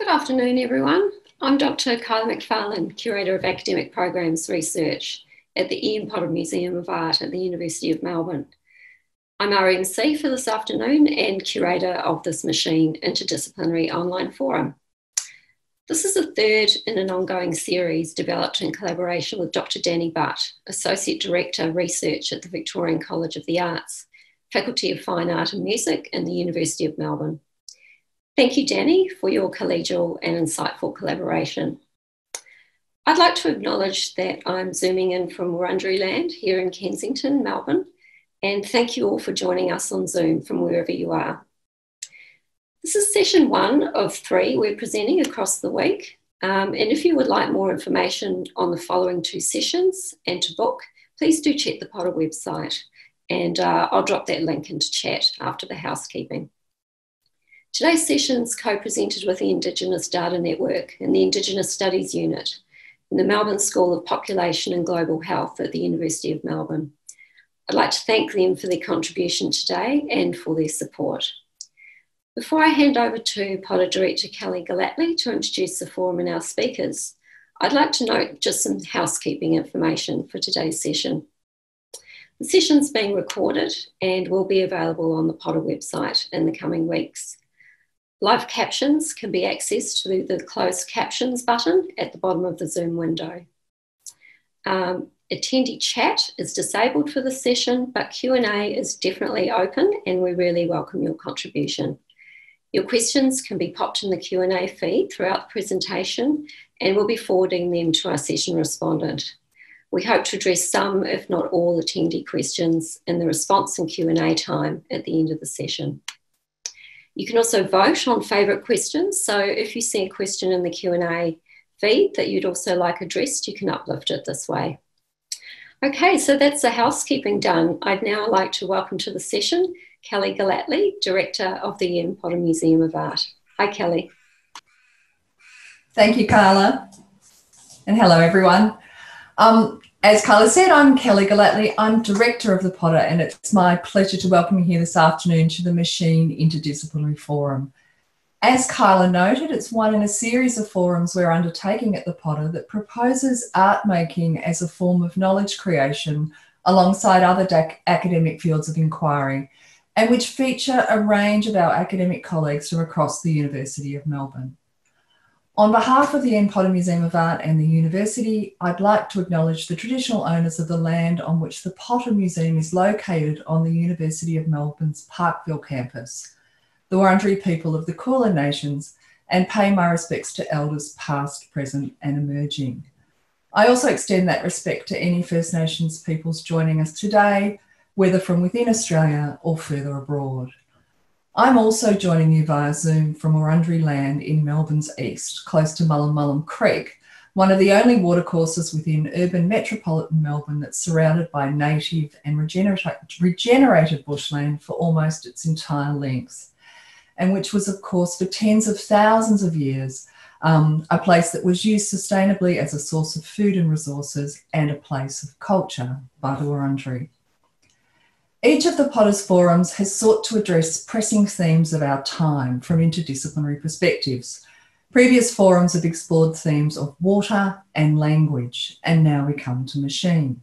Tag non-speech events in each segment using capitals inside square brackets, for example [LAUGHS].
Good afternoon, everyone. I'm Dr. Kyla McFarlane, Curator of Academic Programs Research at the Ian Potter Museum of Art at the University of Melbourne. I'm RMC for this afternoon and curator of this Machine Interdisciplinary Online Forum. This is the third in an ongoing series developed in collaboration with Dr. Danny Butt, Associate Director Research at the Victorian College of the Arts, Faculty of Fine Art and Music in the University of Melbourne. Thank you, Danny, for your collegial and insightful collaboration. I'd like to acknowledge that I'm zooming in from Wurundjeri land here in Kensington, Melbourne, and thank you all for joining us on Zoom from wherever you are. This is session one of three we're presenting across the week. Um, and if you would like more information on the following two sessions and to book, please do check the Potter website and uh, I'll drop that link into chat after the housekeeping. Today's session is co-presented with the Indigenous Data Network and the Indigenous Studies Unit in the Melbourne School of Population and Global Health at the University of Melbourne. I'd like to thank them for their contribution today and for their support. Before I hand over to Potter Director Kelly Golightly to introduce the forum and our speakers, I'd like to note just some housekeeping information for today's session. The session's being recorded and will be available on the Potter website in the coming weeks. Live captions can be accessed through the closed captions button at the bottom of the Zoom window. Um, attendee chat is disabled for this session, but Q&A is definitely open and we really welcome your contribution. Your questions can be popped in the Q&A feed throughout the presentation and we'll be forwarding them to our session respondent. We hope to address some, if not all, attendee questions in the response and Q&A time at the end of the session. You can also vote on favourite questions. So if you see a question in the Q&A feed that you'd also like addressed, you can uplift it this way. Okay, so that's the housekeeping done. I'd now like to welcome to the session Kelly Golightly, Director of the Ian Potter Museum of Art. Hi, Kelly. Thank you, Kyla. And hello, everyone. Um, as Kyla said, I'm Kelly Golightly. I'm Director of the Potter, and it's my pleasure to welcome you here this afternoon to the Machine Interdisciplinary Forum. As Kyla noted, it's one in a series of forums we're undertaking at the Potter that proposes art making as a form of knowledge creation alongside other academic fields of inquiry, and which feature a range of our academic colleagues from across the University of Melbourne. On behalf of the Ian Potter Museum of Art and the University, I'd like to acknowledge the traditional owners of the land on which the Potter Museum is located on the University of Melbourne's Parkville campus, the Wurundjeri people of the Kulin Nations, and pay my respects to elders past, present, and emerging. I also extend that respect to any First Nations peoples joining us today, whether from within Australia or further abroad. I'm also joining you via Zoom from Wurundjeri land in Melbourne's east, close to Mullum Mullum Creek, one of the only watercourses within urban metropolitan Melbourne that's surrounded by native and regenerated bushland for almost its entire length, and which was, of course, for tens of thousands of years, um, a place that was used sustainably as a source of food and resources and a place of culture by the Wurundjeri. Each of the Potters forums has sought to address pressing themes of our time from interdisciplinary perspectives. Previous forums have explored themes of water and language, and now we come to machine.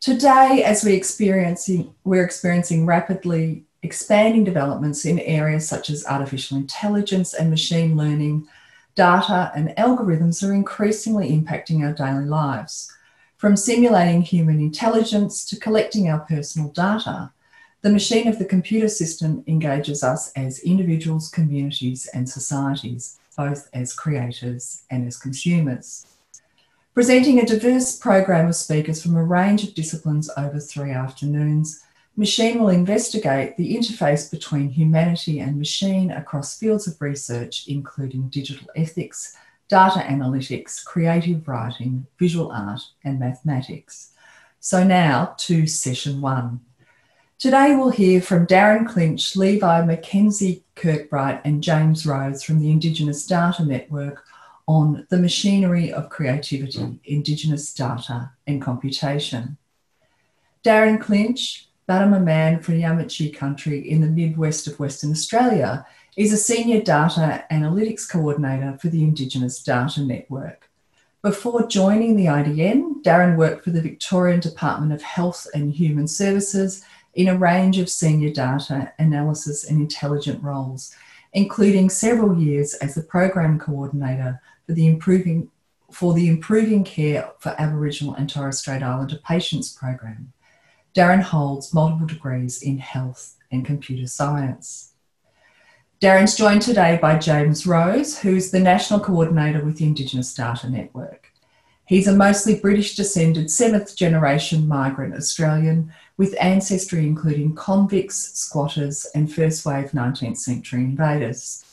Today, as we experiencing, we're experiencing rapidly expanding developments in areas such as artificial intelligence and machine learning, data and algorithms are increasingly impacting our daily lives. From simulating human intelligence to collecting our personal data, the machine of the computer system engages us as individuals, communities, and societies, both as creators and as consumers. Presenting a diverse program of speakers from a range of disciplines over three afternoons, Machine will investigate the interface between humanity and machine across fields of research, including digital ethics, data analytics, creative writing, visual art, and mathematics. So now to session one. Today we'll hear from Darren Clinch, Levi McKenzie Kirkbright, and James Rose from the Indigenous Data Network on the machinery of creativity, Indigenous data and computation. Darren Clinch, Badimia man from Yamatji country in the midwest of Western Australia, is a Senior Data Analytics Coordinator for the Indigenous Data Network. Before joining the IDN, Darren worked for the Victorian Department of Health and Human Services in a range of senior data analysis and intelligent roles, including several years as the program coordinator for the improving for the Improving Care for Aboriginal and Torres Strait Islander Patients program. Darren holds multiple degrees in health and computer science. Darren's joined today by James Rose, who's the National Coordinator with the Indigenous Data Network. He's a mostly British descended seventh generation migrant Australian with ancestry including convicts, squatters, and first wave 19th century invaders.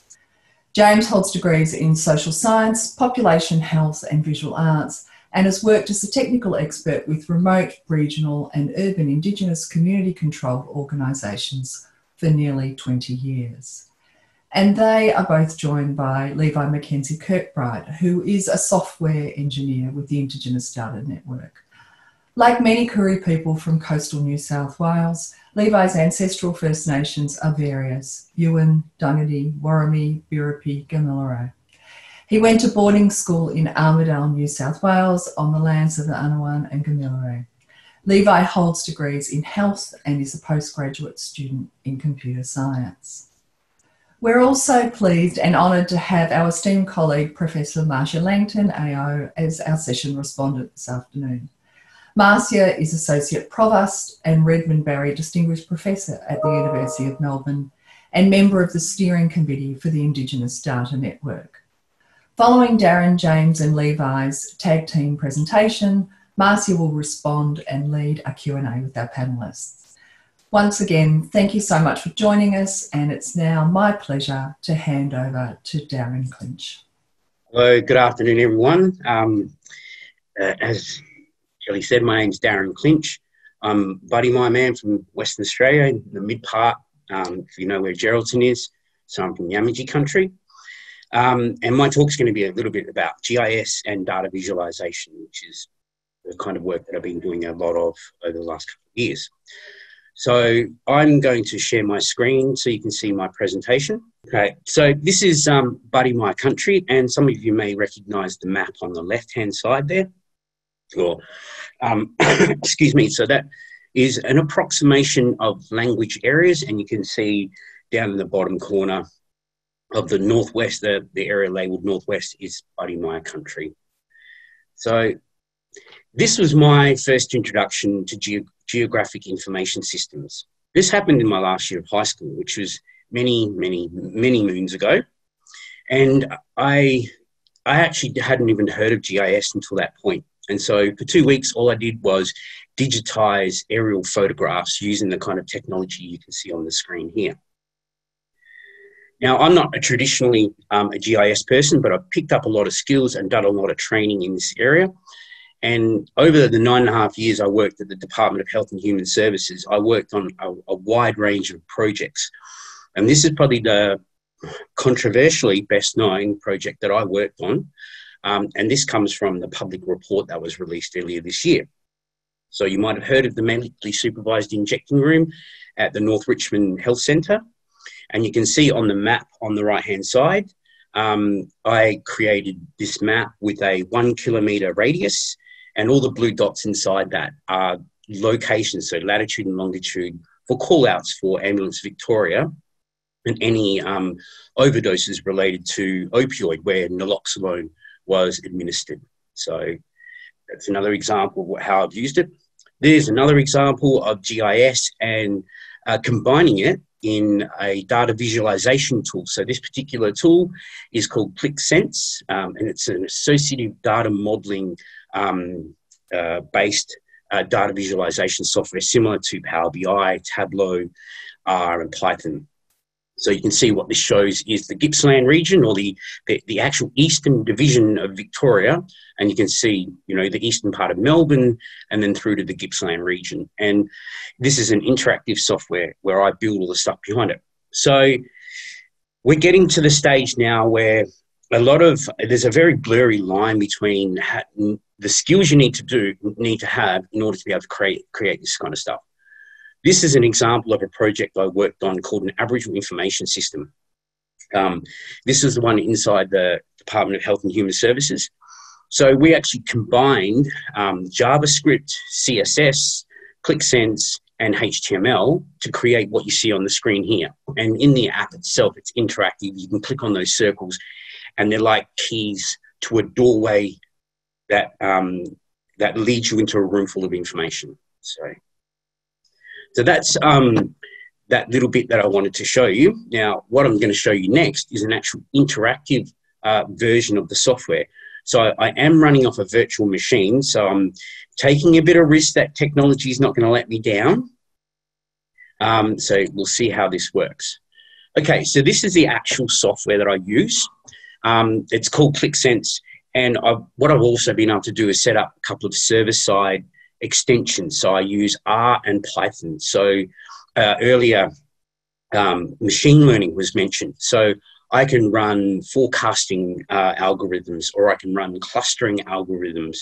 James holds degrees in social science, population health, and visual arts, and has worked as a technical expert with remote, regional, and urban Indigenous community controlled organisations for nearly 20 years. And they are both joined by Levi McKenzie Kirkbright, who is a software engineer with the Indigenous Data Network. Like many Koori people from coastal New South Wales, Levi's ancestral First Nations are various Yuin, Dunghutti, Worimi, Biripi, Gamilaroi. He went to boarding school in Armidale, New South Wales, on the lands of the Anaiwan and Gamilaroi. Levi holds degrees in health and is a postgraduate student in computer science. We're also pleased and honoured to have our esteemed colleague, Professor Marcia Langton, AO, as our session respondent this afternoon. Marcia is Associate Provost and Redmond Barry Distinguished Professor at the University of Melbourne and member of the Steering Committee for the Indigenous Data Network. Following Darren, James and Levi's tag team presentation, Marcia will respond and lead a Q&A with our panellists. Once again, thank you so much for joining us, and it's now my pleasure to hand over to Darren Clinch. Hello, good afternoon, everyone. Um, uh, as Kelly said, my name's Darren Clinch. I'm Badimia Man from Western Australia, in the mid part, um, if you know where Geraldton is. So I'm from Yamatji country. Um, and my talk's going to be a little bit about GIS and data visualization, which is the kind of work that I've been doing a lot of over the last couple of years. So I'm going to share my screen so you can see my presentation. Okay, so this is um, Badimia Country, and some of you may recognize the map on the left-hand side there. Or, um, [COUGHS] excuse me, so that is an approximation of language areas, and you can see down in the bottom corner of the northwest, the, the area labeled northwest is Badimia Country. So this was my first introduction to ge- geographic information systems. This happened in my last year of high school, which was many, many, many moons ago. And I, I actually hadn't even heard of GIS until that point. And so for two weeks, all I did was digitize aerial photographs using the kind of technology you can see on the screen here. Now, I'm not a traditionally um, a GIS person, but I've picked up a lot of skills and done a lot of training in this area. And over the nine and a half years I worked at the Department of Health and Human Services, I worked on a, a wide range of projects. And this is probably the controversially best known project that I worked on. Um, and this comes from the public report that was released earlier this year. So you might have heard of the medically supervised injecting room at the North Richmond Health Centre. And you can see on the map on the right hand side, um, I created this map with a one kilometre radius and all the blue dots inside that are locations, so latitude and longitude, for call outs for Ambulance Victoria and any um, overdoses related to opioid where naloxone was administered. So that's another example of how I've used it. There's another example of GIS and uh, combining it in a data visualization tool. So this particular tool is called Qlik Sense, um, and it's an associative data modeling um, uh, based uh, data visualization software similar to Power BI, Tableau, R, and Python. So you can see what this shows is the Gippsland region or the, the, the, actual eastern division of Victoria. And you can see, you know, the eastern part of Melbourne and then through to the Gippsland region. And this is an interactive software where I build all the stuff behind it. So we're getting to the stage now where a lot of there's a very blurry line between the skills you need to do need to have in order to be able to create create this kind of stuff. This is an example of a project I worked on called an Aboriginal Information System. Um, this is the one inside the Department of Health and Human Services. So we actually combined um, JavaScript, CSS, Qlik Sense, and HTML to create what you see on the screen here. And in the app itself, it's interactive. You can click on those circles, and they're like keys to a doorway that um, that leads you into a room full of information. So, so that's um, that little bit that I wanted to show you. Now, what I'm going to show you next is an actual interactive uh, version of the software. So I, I, am running off a virtual machine. So I'm taking a bit of risk that technology is not going to let me down. Um, so we'll see how this works. Okay, so this is the actual software that I use. Um, it's called Qlik Sense. And I've, what I've also been able to do is set up a couple of server-side extensions. So I use R and Python. So uh, earlier, um, machine learning was mentioned. So I can run forecasting uh, algorithms or I can run clustering algorithms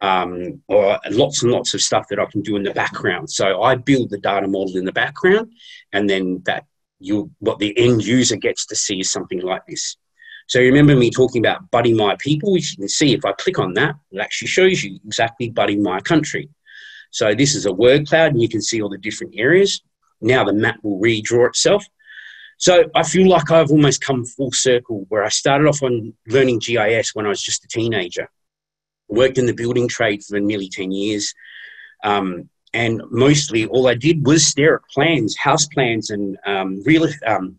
um, or lots and lots of stuff that I can do in the background. So I build the data model in the background and then that you what the end user gets to see is something like this. So remember me talking about Badimia People, which you can see if I click on that, it actually shows you exactly Badimia Country. So this is a word cloud and you can see all the different areas. Now the map will redraw itself. So I feel like I've almost come full circle where I started off on learning GIS when I was just a teenager. Worked in the building trade for nearly 10 years. Um, and mostly all I did was stare at plans, house plans, and um, real um,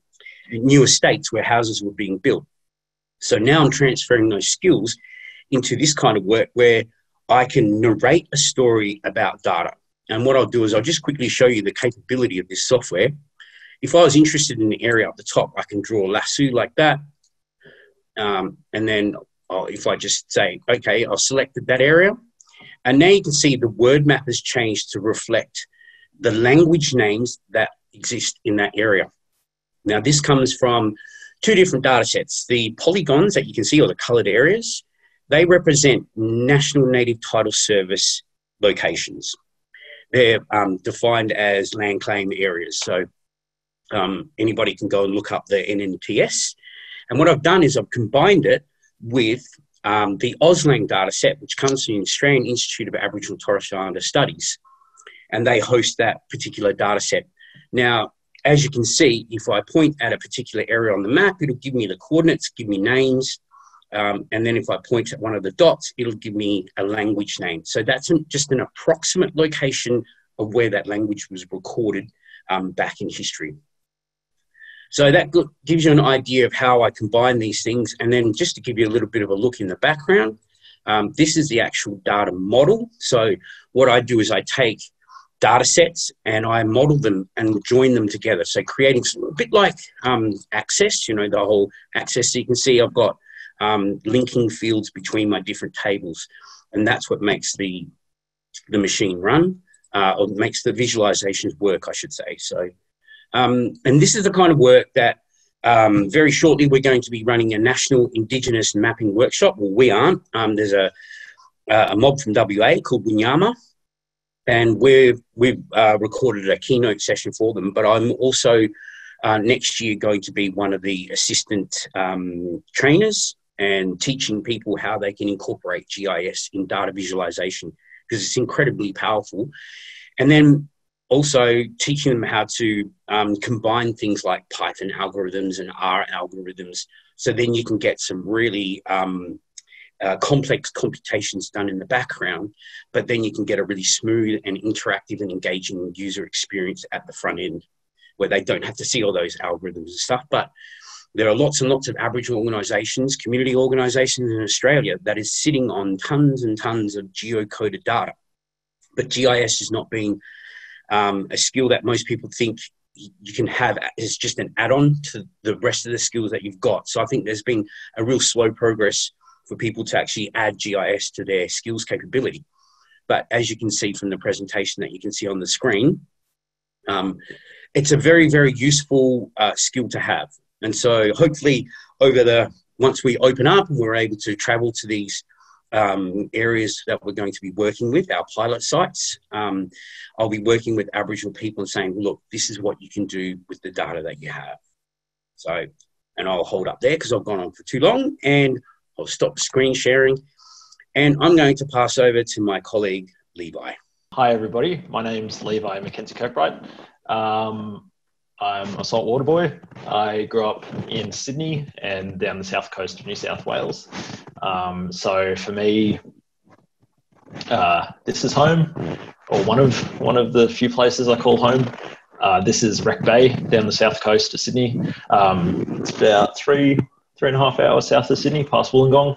new estates where houses were being built. So now I'm transferring those skills into this kind of work where I can narrate a story about data. And what I'll do is I'll just quickly show you the capability of this software. If I was interested in the area up the top, I can draw a lasso like that. Um, and then I'll, if I just say, okay, I've selected that area. And now you can see the word map has changed to reflect the language names that exist in that area. Now, this comes from two different data sets. The polygons that you can see, or the colored areas, they represent National Native Title Service locations they're um, defined as land claim areas. So um, anybody can go and look up the NNTS. And what I've done is I've combined it with um, the AUSTLANG data set, which comes from the Australian Institute of Aboriginal Torres Islander Studies. And they host that particular data set. Now, as you can see, if I point at a particular area on the map, it'll give me the coordinates, give me names, um, and then if I point at one of the dots, it'll give me a language name. So that's an, just an approximate location of where that language was recorded um, back in history. So that gives you an idea of how I combine these things. And then just to give you a little bit of a look in the background, um, this is the actual data model. So what I do is I take data sets and I model them and join them together. So creating a bit like um, Access, you know, the whole Access. So you can see I've got um, linking fields between my different tables. And that's what makes the, the machine run, uh, or makes the visualizations work, I should say. So, um, and this is the kind of work that um, very shortly we're going to be running a national Indigenous mapping workshop. Well, we aren't. Um, there's a, a mob from WA called Winyama, and we've, we've uh, recorded a keynote session for them. But I'm also uh, next year going to be one of the assistant um, trainers and teaching people how they can incorporate GIS in data visualization because it's incredibly powerful. And then also teaching them how to um, combine things like Python algorithms and R algorithms. So then you can get some really um, uh, complex computations done in the background, but then you can get a really smooth and interactive and engaging user experience at the front end where they don't have to see all those algorithms and stuff. But there are lots and lots of Aboriginal organisations, community organisations in Australia that is sitting on tons and tons of geocoded data. But GIS is not being um, a skill that most people think you can have as just an add-on to the rest of the skills that you've got. So I think there's been a real slow progress for people to actually add GIS to their skills capability. But as you can see from the presentation that you can see on the screen, um, it's a very, very useful uh, skill to have. And so hopefully over the, once we open up and we're able to travel to these um, areas that we're going to be working with, our pilot sites, um, I'll be working with Aboriginal people and saying, look, this is what you can do with the data that you have. So and I'll hold up there because I've gone on for too long and I'll stop screen sharing. And I'm going to pass over to my colleague, Levi. Hi, everybody. My name's Levi McKenzie Kirkbright. Um, I'm a saltwater boy. I grew up in Sydney and down the south coast of New South Wales. Um, so for me, uh, this is home, or one of one of the few places I call home. Uh, this is Wreck Bay down the south coast of Sydney. Um, it's about three three and a half hours south of Sydney, past Wollongong.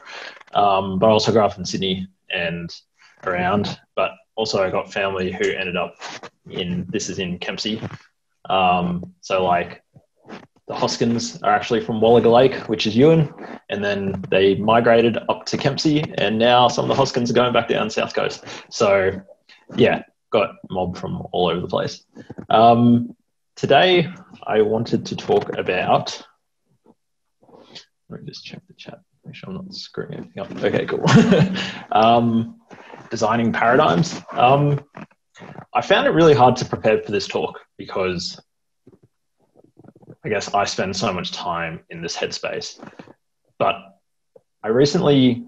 Um, but I also grew up in Sydney and around. But also, I got family who ended up in this is in Kempsey. Um, so like the Hoskins are actually from Wallaga Lake, which is Yuin, and then they migrated up to Kempsey, and now some of the Hoskins are going back down south coast. So yeah, got mob from all over the place. Um, today, I wanted to talk about. Let me just check the chat. Make sure I'm not screwing anything up. Okay, cool. [LAUGHS] um, designing paradigms. Um, I found it really hard to prepare for this talk because I guess I spend so much time in this headspace. But I recently,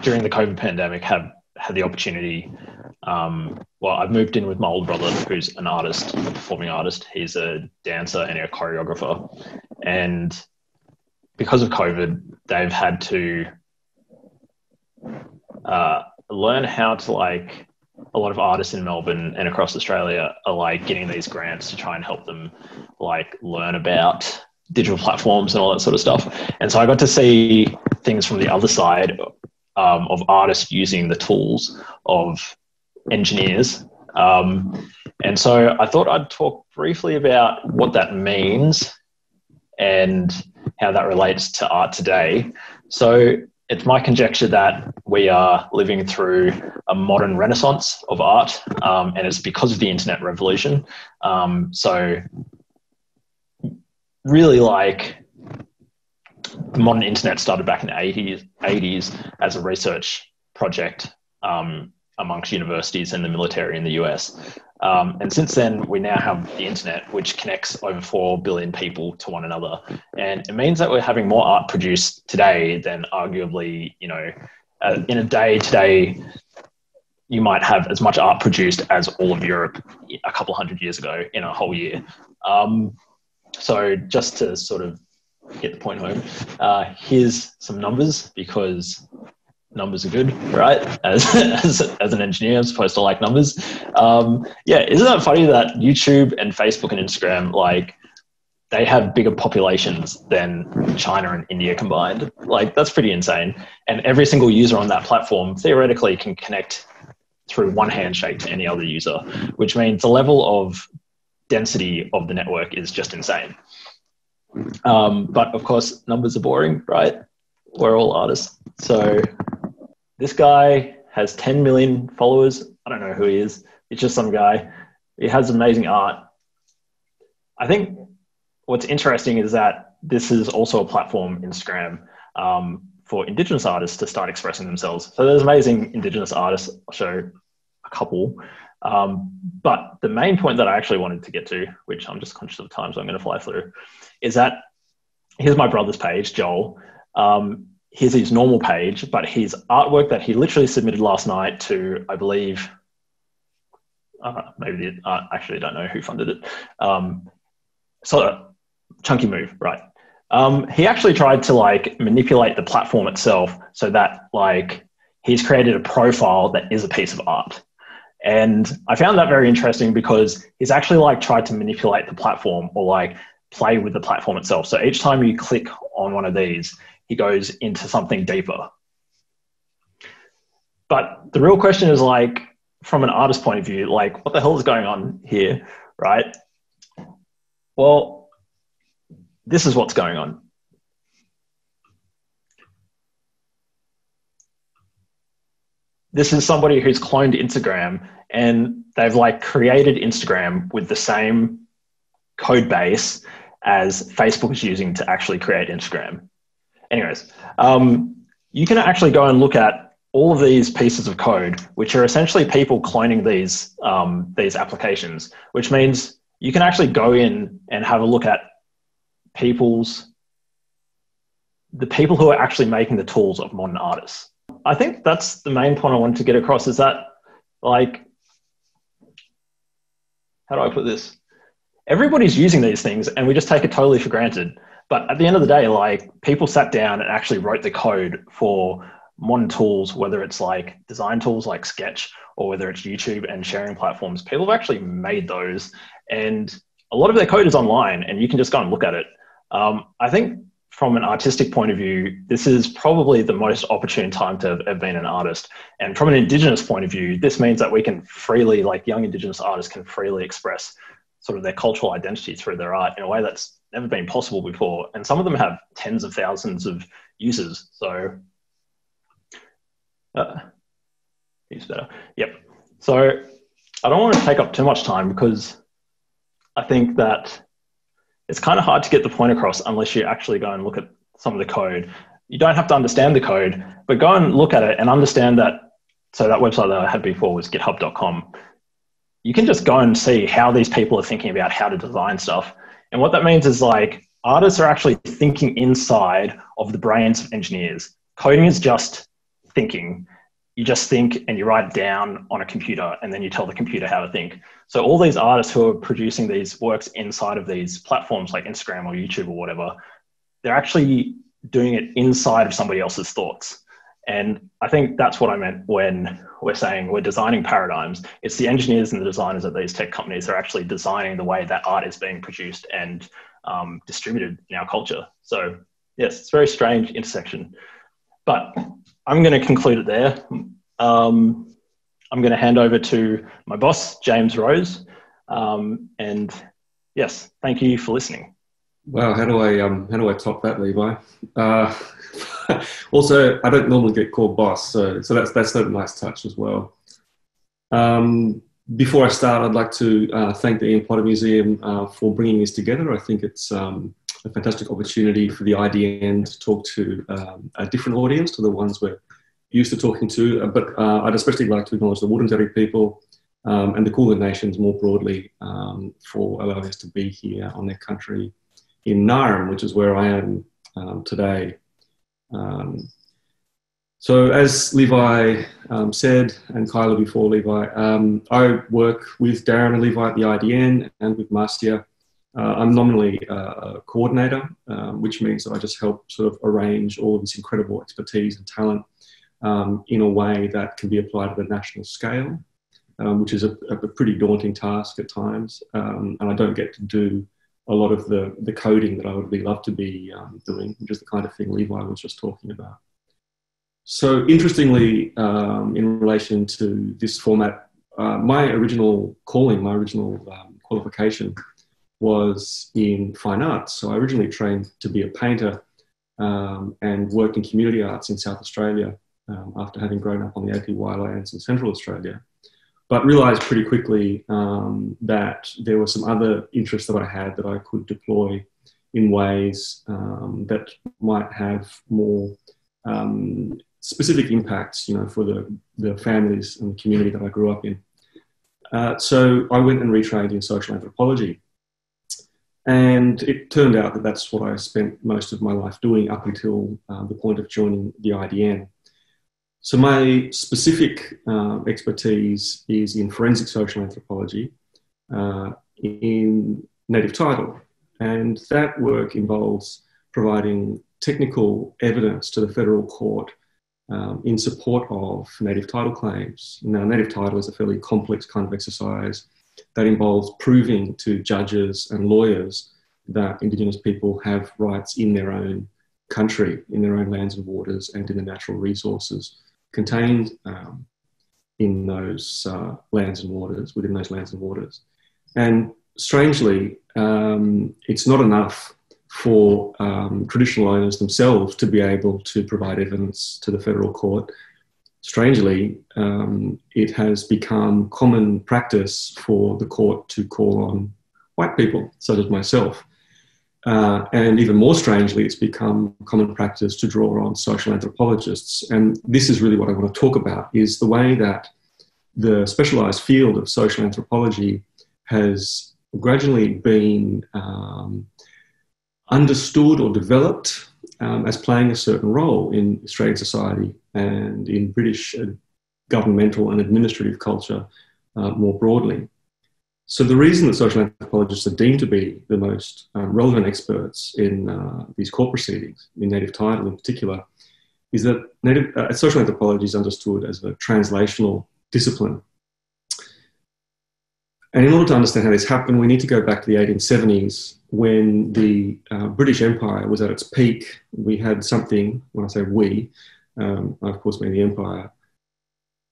during the COVID pandemic, have had the opportunity. Um, well, I've moved in with my old brother, who's an artist, a performing artist. He's a dancer and a choreographer, and because of COVID, they've had to uh, learn how to like. A lot of artists in Melbourne and across Australia are like getting these grants to try and help them like learn about digital platforms and all that sort of stuff. And so I got to see things from the other side um, of artists using the tools of engineers. Um, and so I thought I'd talk briefly about what that means and how that relates to art today. So it's my conjecture that we are living through a modern renaissance of art, um, and it's because of the internet revolution. Um, so, really, like the modern internet started back in the 80s, 80s as a research project um, amongst universities and the military in the US. Um, and since then, we now have the internet, which connects over 4 billion people to one another. And it means that we're having more art produced today than arguably, you know, uh, in a day today, you might have as much art produced as all of Europe a couple hundred years ago in a whole year. Um, so just to sort of get the point home. Uh, here's some numbers because numbers are good, right? [LAUGHS] As, as, as an engineer, I'm supposed to like numbers. Um, yeah, isn't that funny that YouTube and Facebook and Instagram, like, they have bigger populations than China and India combined. Like, that's pretty insane. And every single user on that platform theoretically can connect through one handshake to any other user, which means the level of density of the network is just insane. Um, but of course, numbers are boring, right? We're all artists. So this guy has 10 million followers. I don't know who he is. It's just some guy. He has amazing art. I think what's interesting is that this is also a platform, Instagram, um, for Indigenous artists to start expressing themselves. So there's amazing Indigenous artists. I'll show a couple. Um, but the main point that I actually wanted to get to, which I'm just conscious of time, so I'm going to fly through, is that here's my brother's page, Joel. Um, here's his normal page, but his artwork that he literally submitted last night to, I believe, uh, maybe the, uh, actually I don't know who funded it. Um, so chunky move, right? Um, he actually tried to like manipulate the platform itself so that like he's created a profile that is a piece of art. And I found that very interesting because he's actually like tried to manipulate the platform or like play with the platform itself. So each time you click on one of these, he goes into something deeper. But the real question is like, from an artist point of view, like, what the hell is going on here, right? Well, this is what's going on. This is somebody who's cloned Instagram and they've like created Instagram with the same code base as Facebook is using to actually create Instagram. Anyways, um, you can actually go and look at all of these pieces of code, which are essentially people cloning these um, these applications, which means you can actually go in and have a look at people's the people who are actually making the tools of modern artists. I think that's the main point I wanted to get across is that, like, how do I put this? Everybody's using these things and we just take it totally for granted. But at the end of the day, like, people sat down and actually wrote the code for modern tools, whether it's like design tools like Sketch or whether it's YouTube and sharing platforms. People have actually made those and a lot of their code is online and you can just go and look at it. Um, I think from an artistic point of view, this is probably the most opportune time to have, been an artist. And from an Indigenous point of view, this means that we can freely, like young Indigenous artists, can freely express sort of their cultural identity through their art in a way that's never been possible before. And some of them have tens of thousands of users. So, uh, better. Yep. So, I don't want to take up too much time because I think that it's kind of hard to get the point across unless you actually go and look at some of the code. You don't have to understand the code, but go and look at it and understand that. So that website that I had before was github.com. You can just go and see how these people are thinking about how to design stuff. And what that means is like artists are actually thinking inside of the brains of engineers. Coding is just thinking you just think and you write it down on a computer and then you tell the computer how to think. So all these artists who are producing these works inside of these platforms like Instagram or YouTube or whatever, they're actually doing it inside of somebody else's thoughts. And I think that's what I meant when we're saying we're designing paradigms. It's the engineers and the designers of these tech companies that are actually designing the way that art is being produced and um, distributed in our culture. So yes, it's a very strange intersection. But I'm going to conclude it there. Um, I'm going to hand over to my boss, James Rose. Um, and yes, thank you for listening. Wow, how do I um, how do I top that, Levi? Uh, [LAUGHS] also, I don't normally get called boss, so so that's that's a nice touch as well. Um, before I start, I'd like to uh, thank the Ian Potter Museum uh, for bringing this together. I think it's um, a fantastic opportunity for the IDN to talk to um, a different audience to the ones we're used to talking to. Uh, but uh, I'd especially like to acknowledge the Wurundjeri people um, and the Kulin Nations more broadly um, for allowing us to be here on their country in Naarm, which is where I am um, today. Um, so, as Levi um, said, and Kyla before Levi, um, I work with Darren and Levi at the IDN and with Marcia uh, I'm nominally a coordinator, um, which means that I just help sort of arrange all of this incredible expertise and talent um, in a way that can be applied at a national scale, which is a, a, pretty daunting task at times. And I don't get to do a lot of the, the coding that I would really love to be um, doing, which is the kind of thing Levi was just talking about. So, interestingly, um, in relation to this format, uh, my original calling, my original qualification was in fine arts. So I originally trained to be a painter um, and worked in community arts in South Australia um, after having grown up on the APY lands in Central Australia. But realised pretty quickly um, that there were some other interests that I had that I could deploy in ways um, that might have more um, specific impacts, you know, for the, the families and the community that I grew up in. Uh, so I went and retrained in social anthropology and it turned out that that's what I spent most of my life doing up until uh, the point of joining the IDN. So, my specific uh, expertise is in forensic social anthropology, uh, in native title, and that work involves providing technical evidence to the federal court um, in support of native title claims. Now, native title is a fairly complex kind of exercise that involves proving to judges and lawyers that Indigenous people have rights in their own country, in their own lands and waters, and in the natural resources contained um, in those uh, lands and waters, within those lands and waters. And strangely, um, it's not enough for um, traditional owners themselves to be able to provide evidence to the federal court strangely, um, it has become common practice for the court to call on white people, such as myself. Uh, and even more strangely, it's become common practice to draw on social anthropologists. And this is really what I want to talk about, is the way that the specialized field of social anthropology has gradually been um, understood or developed um, as playing a certain role in Australian society and in British uh, governmental and administrative culture uh, more broadly. So the reason that social anthropologists are deemed to be the most um, relevant experts in uh, these court proceedings, in native title in particular, is that native, uh, social anthropology is understood as a translational discipline. And in order to understand how this happened, we need to go back to the 1870s when the uh, British Empire was at its peak. We had something, when I say we, um, I of course mean the Empire,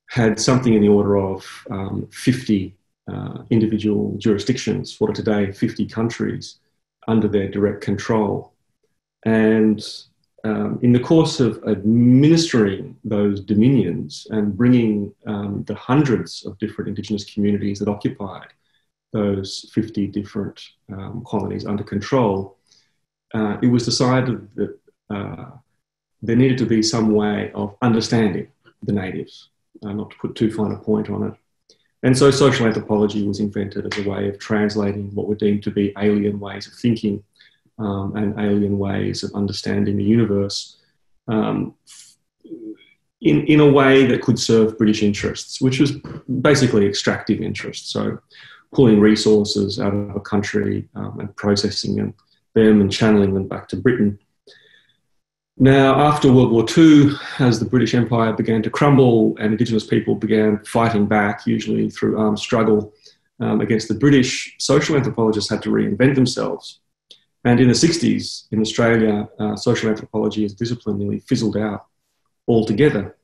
had something in the order of um, 50 uh, individual jurisdictions, what are today 50 countries, under their direct control. And um, in the course of administering those dominions and bringing um, the hundreds of different Indigenous communities that occupied those 50 different um, colonies under control, uh, it was decided that uh, there needed to be some way of understanding the natives, uh, not to put too fine a point on it. And so social anthropology was invented as a way of translating what were deemed to be alien ways of thinking um, and alien ways of understanding the universe um, in, in a way that could serve British interests, which was basically extractive interests. So pulling resources out of a country um, and processing them, them and channeling them back to Britain now, after World War II, as the British Empire began to crumble and Indigenous people began fighting back, usually through armed struggle um, against the British, social anthropologists had to reinvent themselves. And in the 60s, in Australia, uh, social anthropology as a discipline nearly fizzled out altogether.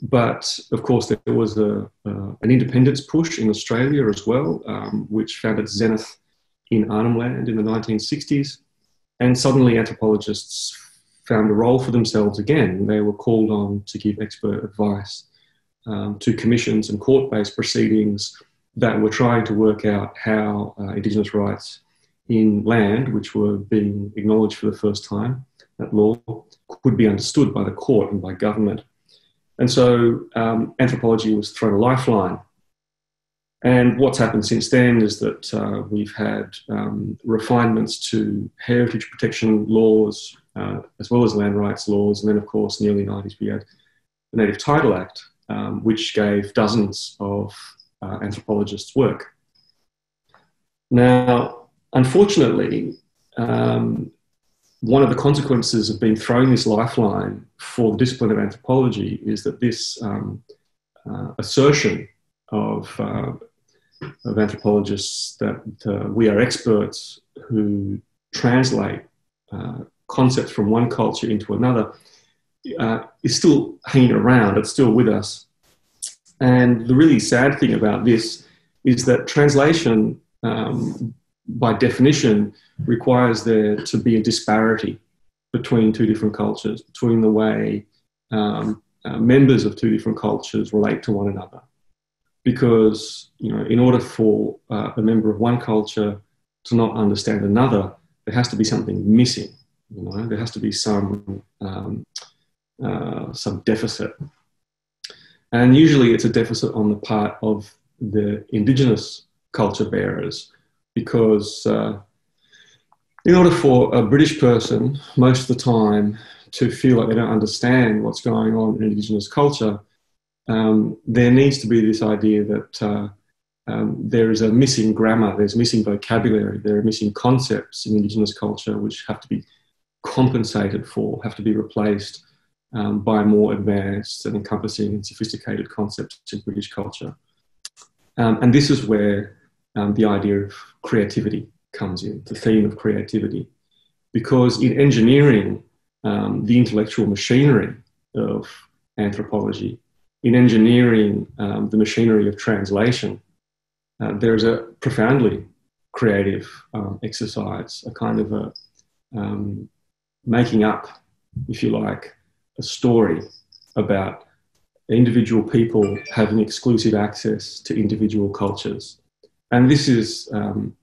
But of course, there was a, uh, an independence push in Australia as well, um, which found its zenith in Arnhem Land in the 1960s. And suddenly, anthropologists found a role for themselves again. They were called on to give expert advice um, to commissions and court based proceedings that were trying to work out how uh, Indigenous rights in land, which were being acknowledged for the first time at law, could be understood by the court and by government. And so um, anthropology was thrown a lifeline. And what's happened since then is that uh, we've had um, refinements to heritage protection laws, uh, as well as land rights laws. And then, of course, in the early 90s, we had the Native Title Act, um, which gave dozens of uh, anthropologists work. Now, unfortunately, um, one of the consequences of being thrown this lifeline for the discipline of anthropology is that this um, uh, assertion of, uh, of anthropologists that uh, we are experts who translate uh, concepts from one culture into another uh, is still hanging around, it's still with us. And the really sad thing about this is that translation, um, by definition, requires there to be a disparity between two different cultures, between the way um, uh, members of two different cultures relate to one another. Because, you know, in order for uh, a member of one culture to not understand another, there has to be something missing. You know, there has to be some um, uh, some deficit, and usually it's a deficit on the part of the indigenous culture bearers, because uh, in order for a British person, most of the time, to feel like they don't understand what's going on in indigenous culture, um, there needs to be this idea that uh, um, there is a missing grammar, there's missing vocabulary, there are missing concepts in indigenous culture which have to be compensated for have to be replaced um, by more advanced and encompassing and sophisticated concepts in British culture. Um, and this is where um, the idea of creativity comes in, the theme of creativity. Because in engineering, um, the intellectual machinery of anthropology, in engineering um, the machinery of translation, uh, there's a profoundly creative um, exercise, a kind of a um, making up, if you like, a story about individual people having exclusive access to individual cultures. And this is um,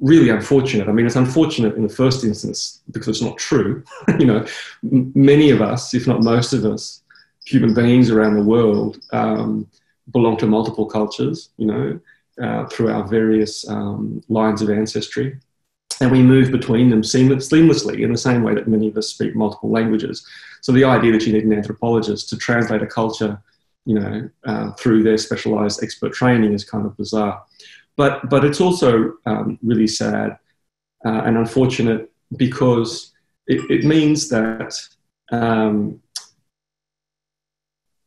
really unfortunate. I mean, it's unfortunate in the first instance because it's not true. [LAUGHS] you know, m- many of us, if not most of us, human beings around the world, um, belong to multiple cultures, you know, uh, through our various um, lines of ancestry. And we move between them seamlessly in the same way that many of us speak multiple languages. So the idea that you need an anthropologist to translate a culture, you know, uh, through their specialized expert training is kind of bizarre. But, but it's also um, really sad uh, and unfortunate because it, it means that um,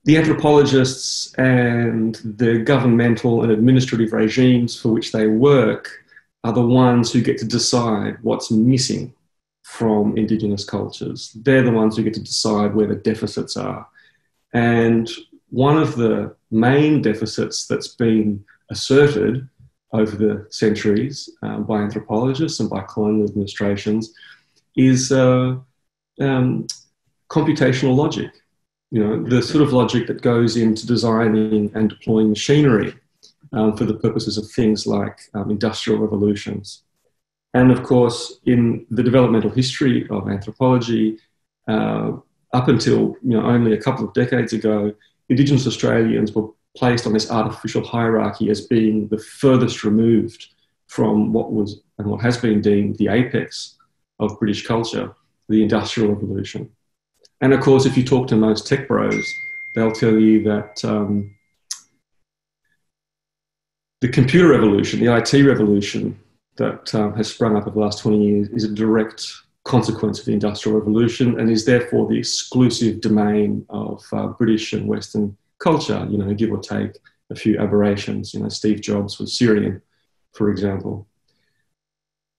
the anthropologists and the governmental and administrative regimes for which they work are the ones who get to decide what's missing from Indigenous cultures. They're the ones who get to decide where the deficits are. And one of the main deficits that's been asserted over the centuries uh, by anthropologists and by colonial administrations is uh, um, computational logic. You know, the sort of logic that goes into designing and deploying machinery um, for the purposes of things like um, industrial revolutions. And of course, in the developmental history of anthropology, uh, up until you know, only a couple of decades ago, Indigenous Australians were placed on this artificial hierarchy as being the furthest removed from what was and what has been deemed the apex of British culture, the Industrial Revolution. And of course, if you talk to most tech bros, they'll tell you that um, the computer revolution, the IT revolution that um, has sprung up over the last 20 years is a direct consequence of the Industrial Revolution and is therefore the exclusive domain of uh, British and Western culture, you know, give or take a few aberrations. You know, Steve Jobs was Syrian, for example.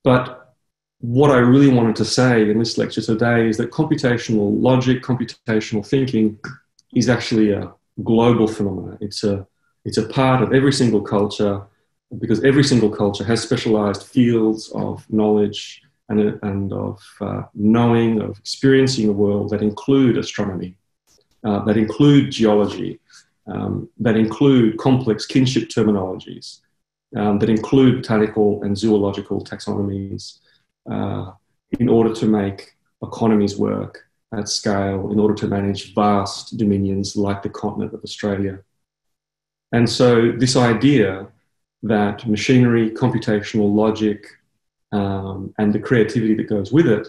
But what I really wanted to say in this lecture today is that computational logic, computational thinking is actually a global phenomenon. It's a it's a part of every single culture because every single culture has specialized fields of knowledge and, and of uh, knowing, of experiencing the world that include astronomy, uh, that include geology, um, that include complex kinship terminologies, um, that include botanical and zoological taxonomies uh, in order to make economies work at scale, in order to manage vast dominions like the continent of Australia. And so, this idea that machinery, computational logic, um, and the creativity that goes with it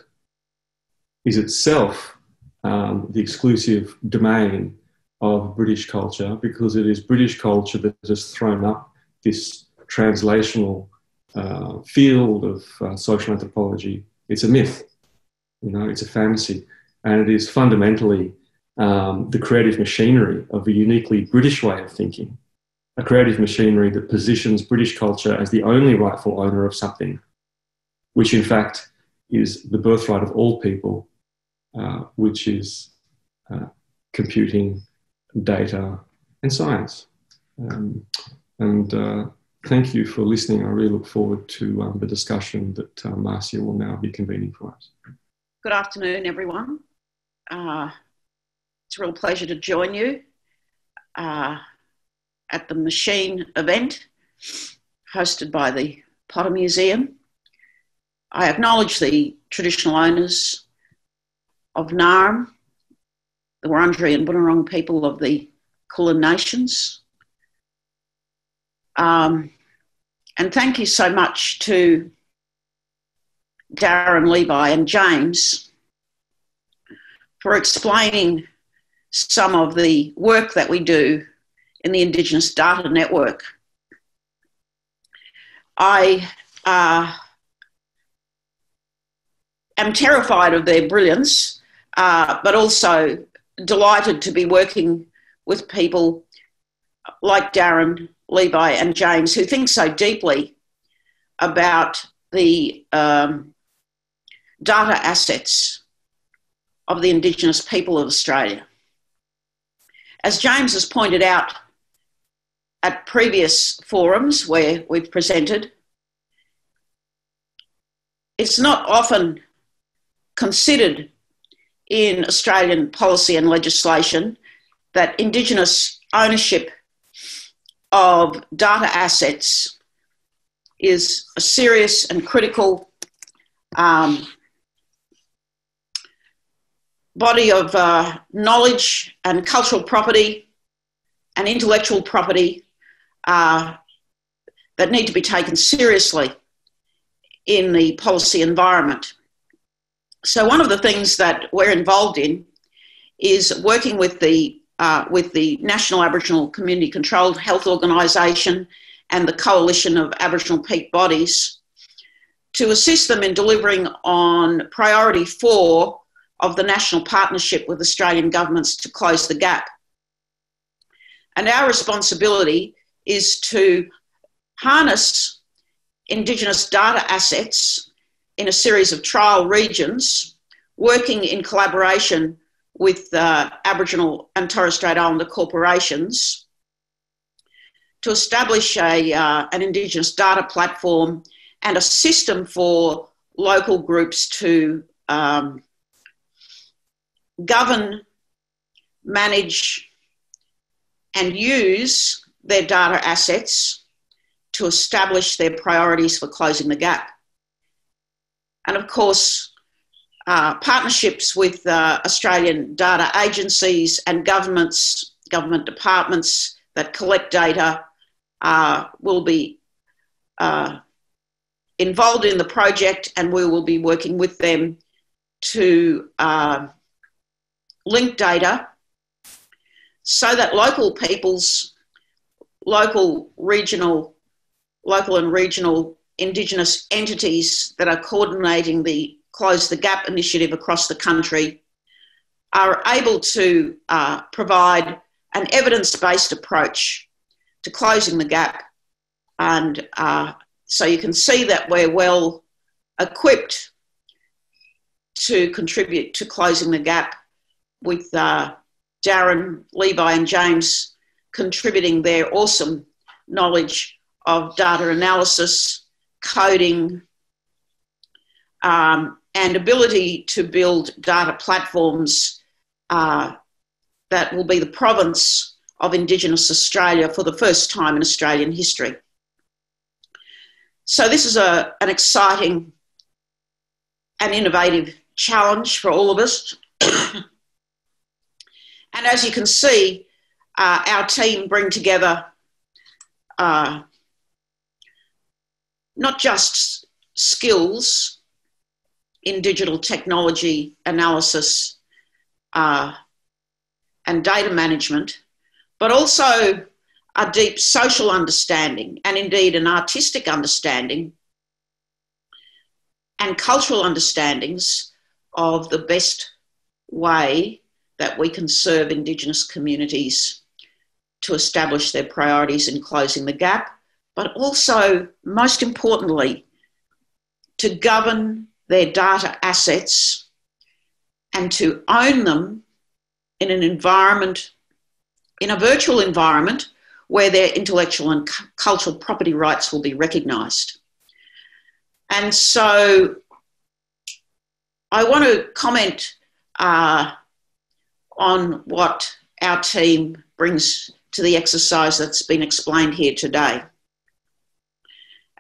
is itself um, the exclusive domain of British culture because it is British culture that has thrown up this translational uh, field of uh, social anthropology. It's a myth, you know, it's a fantasy, and it is fundamentally um, the creative machinery of a uniquely British way of thinking a creative machinery that positions British culture as the only rightful owner of something, which in fact is the birthright of all people, uh, which is uh, computing, data, and science. Um, and uh, thank you for listening. I really look forward to um, the discussion that uh, Marcia will now be convening for us. Good afternoon, everyone. Uh, it's a real pleasure to join you. At the Machine event hosted by the Potter Museum. I acknowledge the traditional owners of Narm, the Wurundjeri and Bunurong people of the Kulin Nations. Um, and thank you so much to Darren Levi and James for explaining some of the work that we do in the Indigenous Data Network. I uh, am terrified of their brilliance, uh, but also delighted to be working with people like Darren, Levi, and James who think so deeply about the um, data assets of the Indigenous people of Australia. As James has pointed out, at previous forums where we've presented, it's not often considered in Australian policy and legislation that Indigenous ownership of data assets is a serious and critical um, body of uh, knowledge and cultural property and intellectual property uh, that need to be taken seriously in the policy environment. So, one of the things that we're involved in is working with the, uh, with the National Aboriginal Community Controlled Health Organisation and the Coalition of Aboriginal Peak Bodies to assist them in delivering on priority four of the national partnership with Australian governments to close the gap. And our responsibility is to harness Indigenous data assets in a series of trial regions, working in collaboration with uh, Aboriginal and Torres Strait Islander corporations to establish a, uh, an Indigenous data platform and a system for local groups to um, govern, manage, and use their data assets to establish their priorities for closing the gap. And of course, uh, partnerships with uh, Australian data agencies and governments, government departments that collect data uh, will be uh, involved in the project and we will be working with them to uh, link data so that local peoples, local, regional, local and regional Indigenous entities that are coordinating the Close the Gap initiative across the country are able to uh, provide an evidence based approach to closing the gap. And uh, so you can see that we're well equipped to contribute to closing the gap with uh, Darren, Levi, and James contributing their awesome knowledge of data analysis, coding, um, and ability to build data platforms uh, that will be the province of Indigenous Australia for the first time in Australian history. So, this is a, an exciting and innovative challenge for all of us. [COUGHS] And as you can see, uh, our team bring together uh, not just skills in digital technology analysis uh, and data management, but also a deep social understanding and indeed an artistic understanding and cultural understandings of the best way that we can serve Indigenous communities to establish their priorities in closing the gap, but also, most importantly, to govern their data assets and to own them in an environment, in a virtual environment where their intellectual and cultural property rights will be recognised. And so I want to comment uh, on what our team brings to the exercise that's been explained here today.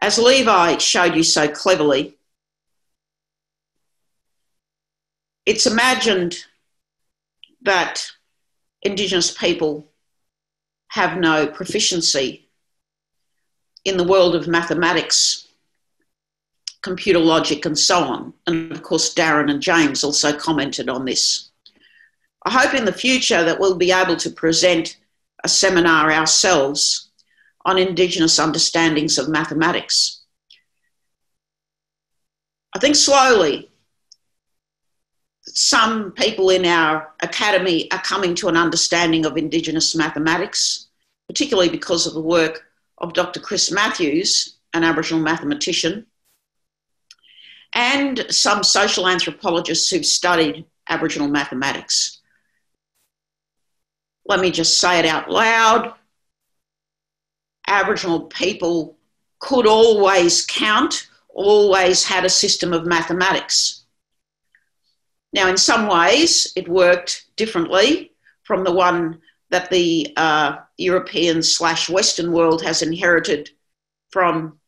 As Levi showed you so cleverly, it's imagined that Indigenous people have no proficiency in the world of mathematics, computer logic, and so on. And of course, Darren and James also commented on this. I hope in the future that we'll be able to present a seminar ourselves on Indigenous understandings of mathematics. I think slowly some people in our academy are coming to an understanding of Indigenous mathematics, particularly because of the work of Dr. Chris Matthews, an Aboriginal mathematician, and some social anthropologists who've studied Aboriginal mathematics let me just say it out loud Aboriginal people could always count, always had a system of mathematics. Now, in some ways, it worked differently from the one that the uh, European slash Western world has inherited from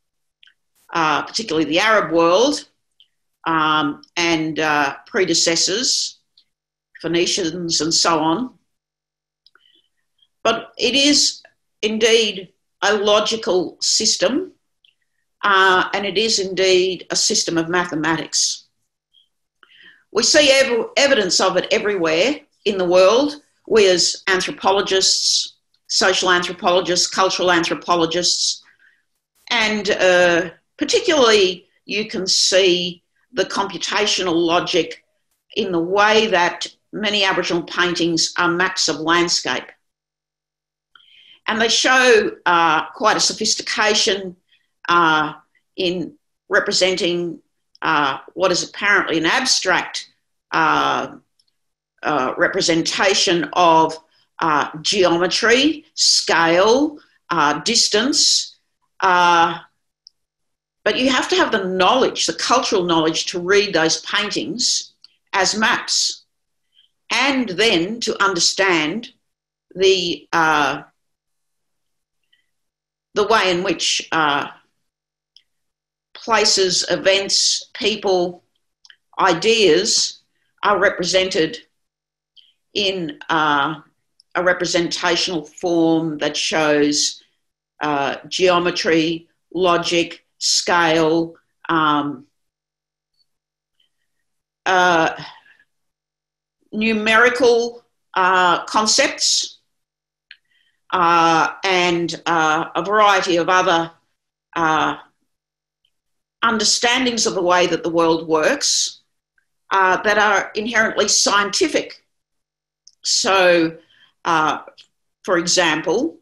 uh, particularly the Arab world um, and uh, predecessors, Phoenicians and so on. But it is indeed a logical system uh, and it is indeed a system of mathematics. We see ev- evidence of it everywhere in the world. We, as anthropologists, social anthropologists, cultural anthropologists, and uh, particularly you can see the computational logic in the way that many Aboriginal paintings are maps of landscape. And they show uh, quite a sophistication uh, in representing uh, what is apparently an abstract uh, uh, representation of uh, geometry, scale, distance. but you have to have the knowledge, the cultural knowledge, to read those paintings as maps and then to understand the uh, the way in which uh, places, events, people, ideas are represented in uh, a representational form that shows uh, geometry, logic, scale, um, uh, numerical uh, concepts uh, and uh, a variety of other uh, understandings of the way that the world works uh, that are inherently scientific. So, uh, for example,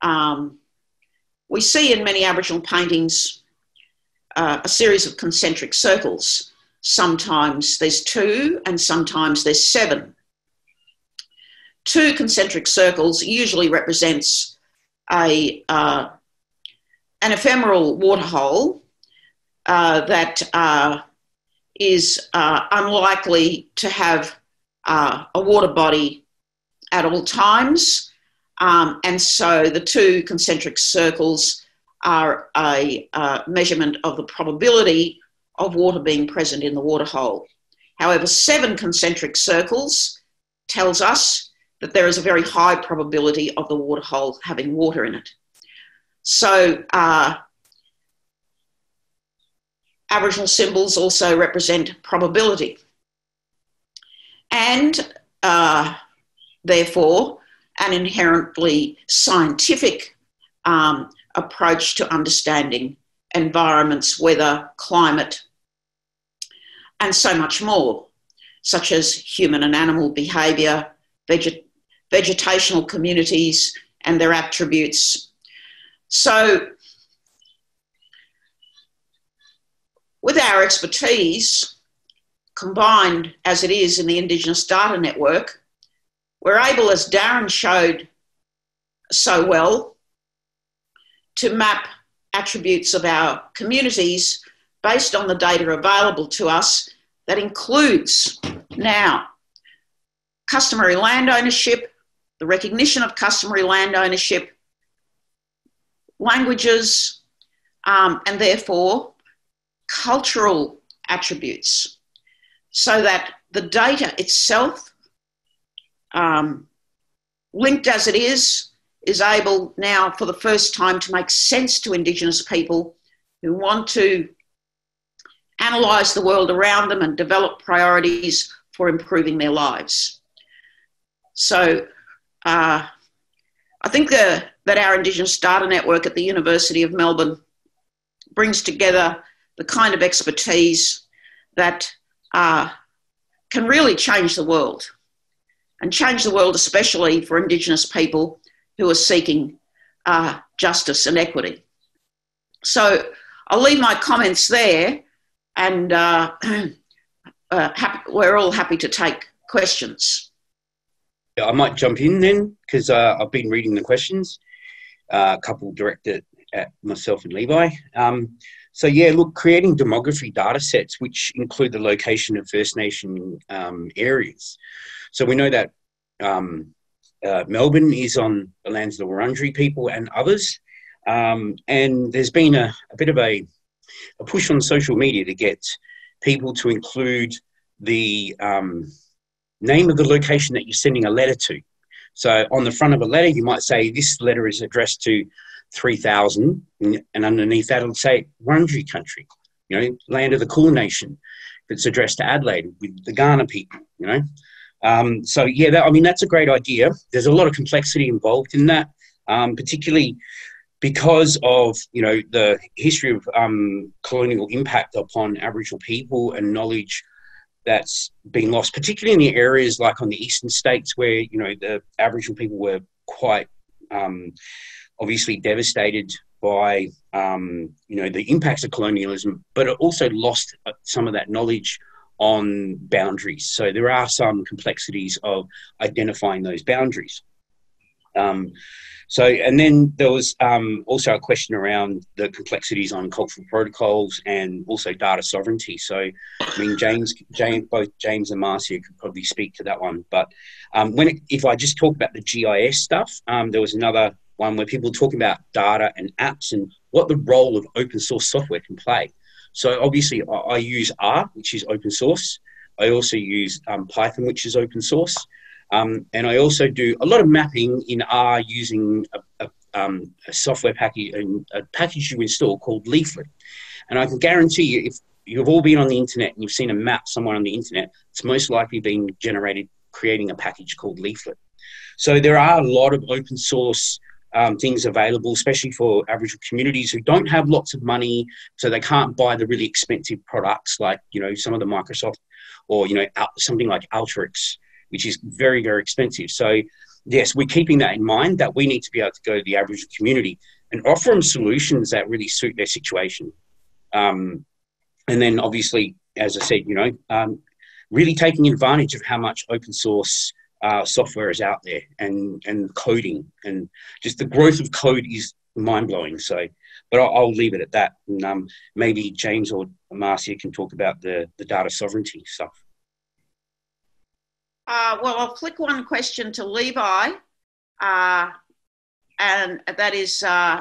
um, we see in many Aboriginal paintings a series of concentric circles Sometimes there's two, and sometimes there's seven. Two concentric circles usually represents a uh, an ephemeral waterhole uh, that uh, is uh, unlikely to have uh, a water body at all times. Um, and so the two concentric circles are a uh, measurement of the probability of water being present in the water hole. However, seven concentric circles tells us that there is a very high probability of the water hole having water in it. So, uh, Aboriginal symbols also represent probability. And uh, therefore, an inherently scientific um, approach to understanding environments, weather, climate, and so much more, such as human and animal behaviour, veget- vegetational communities, and their attributes. So, with our expertise, combined as it is in the Indigenous Data Network, we're able, as Darren showed so well, to map attributes of our communities based on the data available to us that includes now customary land ownership, the recognition of customary land ownership, languages, um, and therefore cultural attributes, so that the data itself, um, linked as it is is able now for the first time to make sense to Indigenous people who want to analyse the world around them and develop priorities for improving their lives. So uh, I think the, that our Indigenous Data Network at the University of Melbourne brings together the kind of expertise that uh, can really change the world and change the world, especially for Indigenous people who are seeking uh, justice and equity. So I'll leave my comments there, and uh, [CLEARS THROAT] uh, we're all happy to take questions. I might jump in then because uh, I've been reading the questions, uh, a couple directed at myself and Levi. Um, so yeah, look, creating demography data sets which include the location of First Nation um, areas. So we know that um, uh, Melbourne is on the lands of the Wurundjeri people and others. Um, and there's been a, a bit of a, a, push on social media to get people to include the um, name of the location that you're sending a letter to. So on the front of a letter, you might say this letter is addressed to 3000, and underneath that it'll say Wurundjeri country, you know, land of the Kulin Nation. If it's addressed to Adelaide with the Kaurna people, you know. Um, so yeah, that, I mean that's a great idea. There's a lot of complexity involved in that, um, particularly because of you know the history of um, colonial impact upon Aboriginal people and knowledge that's been lost, particularly in the areas like on the eastern states where you know the Aboriginal people were quite um, obviously devastated by um, you know the impacts of colonialism, but it also lost uh, some of that knowledge on boundaries. So there are some complexities of identifying those boundaries. Um, so, and then there was um, also a question around the complexities on cultural protocols and also data sovereignty. So, I mean, James, James both James and Marcia could probably speak to that one. But um, when it, if I just talk about the GIS stuff, um, there was another one where people were talking about data and apps and what the role of open source software can play. So, obviously, I, I use R, which is open source. I also use um, Python, which is open source. Um, and I also do a lot of mapping in R using a, a, um, a software package, a package you install called Leaflet. And I can guarantee you, if you've all been on the internet and you've seen a map somewhere on the internet, it's most likely been generated creating a package called Leaflet. So there are a lot of open source um, things available, especially for Aboriginal communities who don't have lots of money, so they can't buy the really expensive products like you know some of the Microsoft or you know something like Alteryx which is very, very expensive. So, yes, we're keeping that in mind that we need to be able to go to the Aboriginal community and offer them solutions that really suit their situation. Um, and then, obviously, as I said, you know, um, really taking advantage of how much open source uh, software is out there and, and coding and just the growth of code is mind blowing. So, but I'll, I'll, leave it at that. And um, maybe James or Marcia can talk about the, the data sovereignty stuff. Uh, well, I'll flick one question to Levi, uh, and that is uh,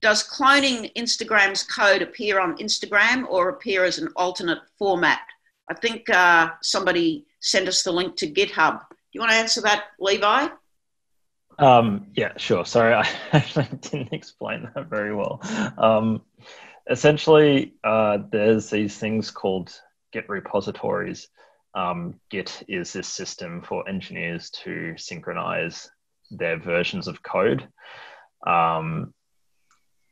Does cloning Instagram's code appear on Instagram or appear as an alternate format? I think uh, somebody sent us the link to GitHub. Do you want to answer that, Levi? Um, yeah, sure. Sorry, [LAUGHS] I actually didn't explain that very well. Um, essentially, uh, there's these things called Git repositories um, Git is this system for engineers to synchronize their versions of code. Um,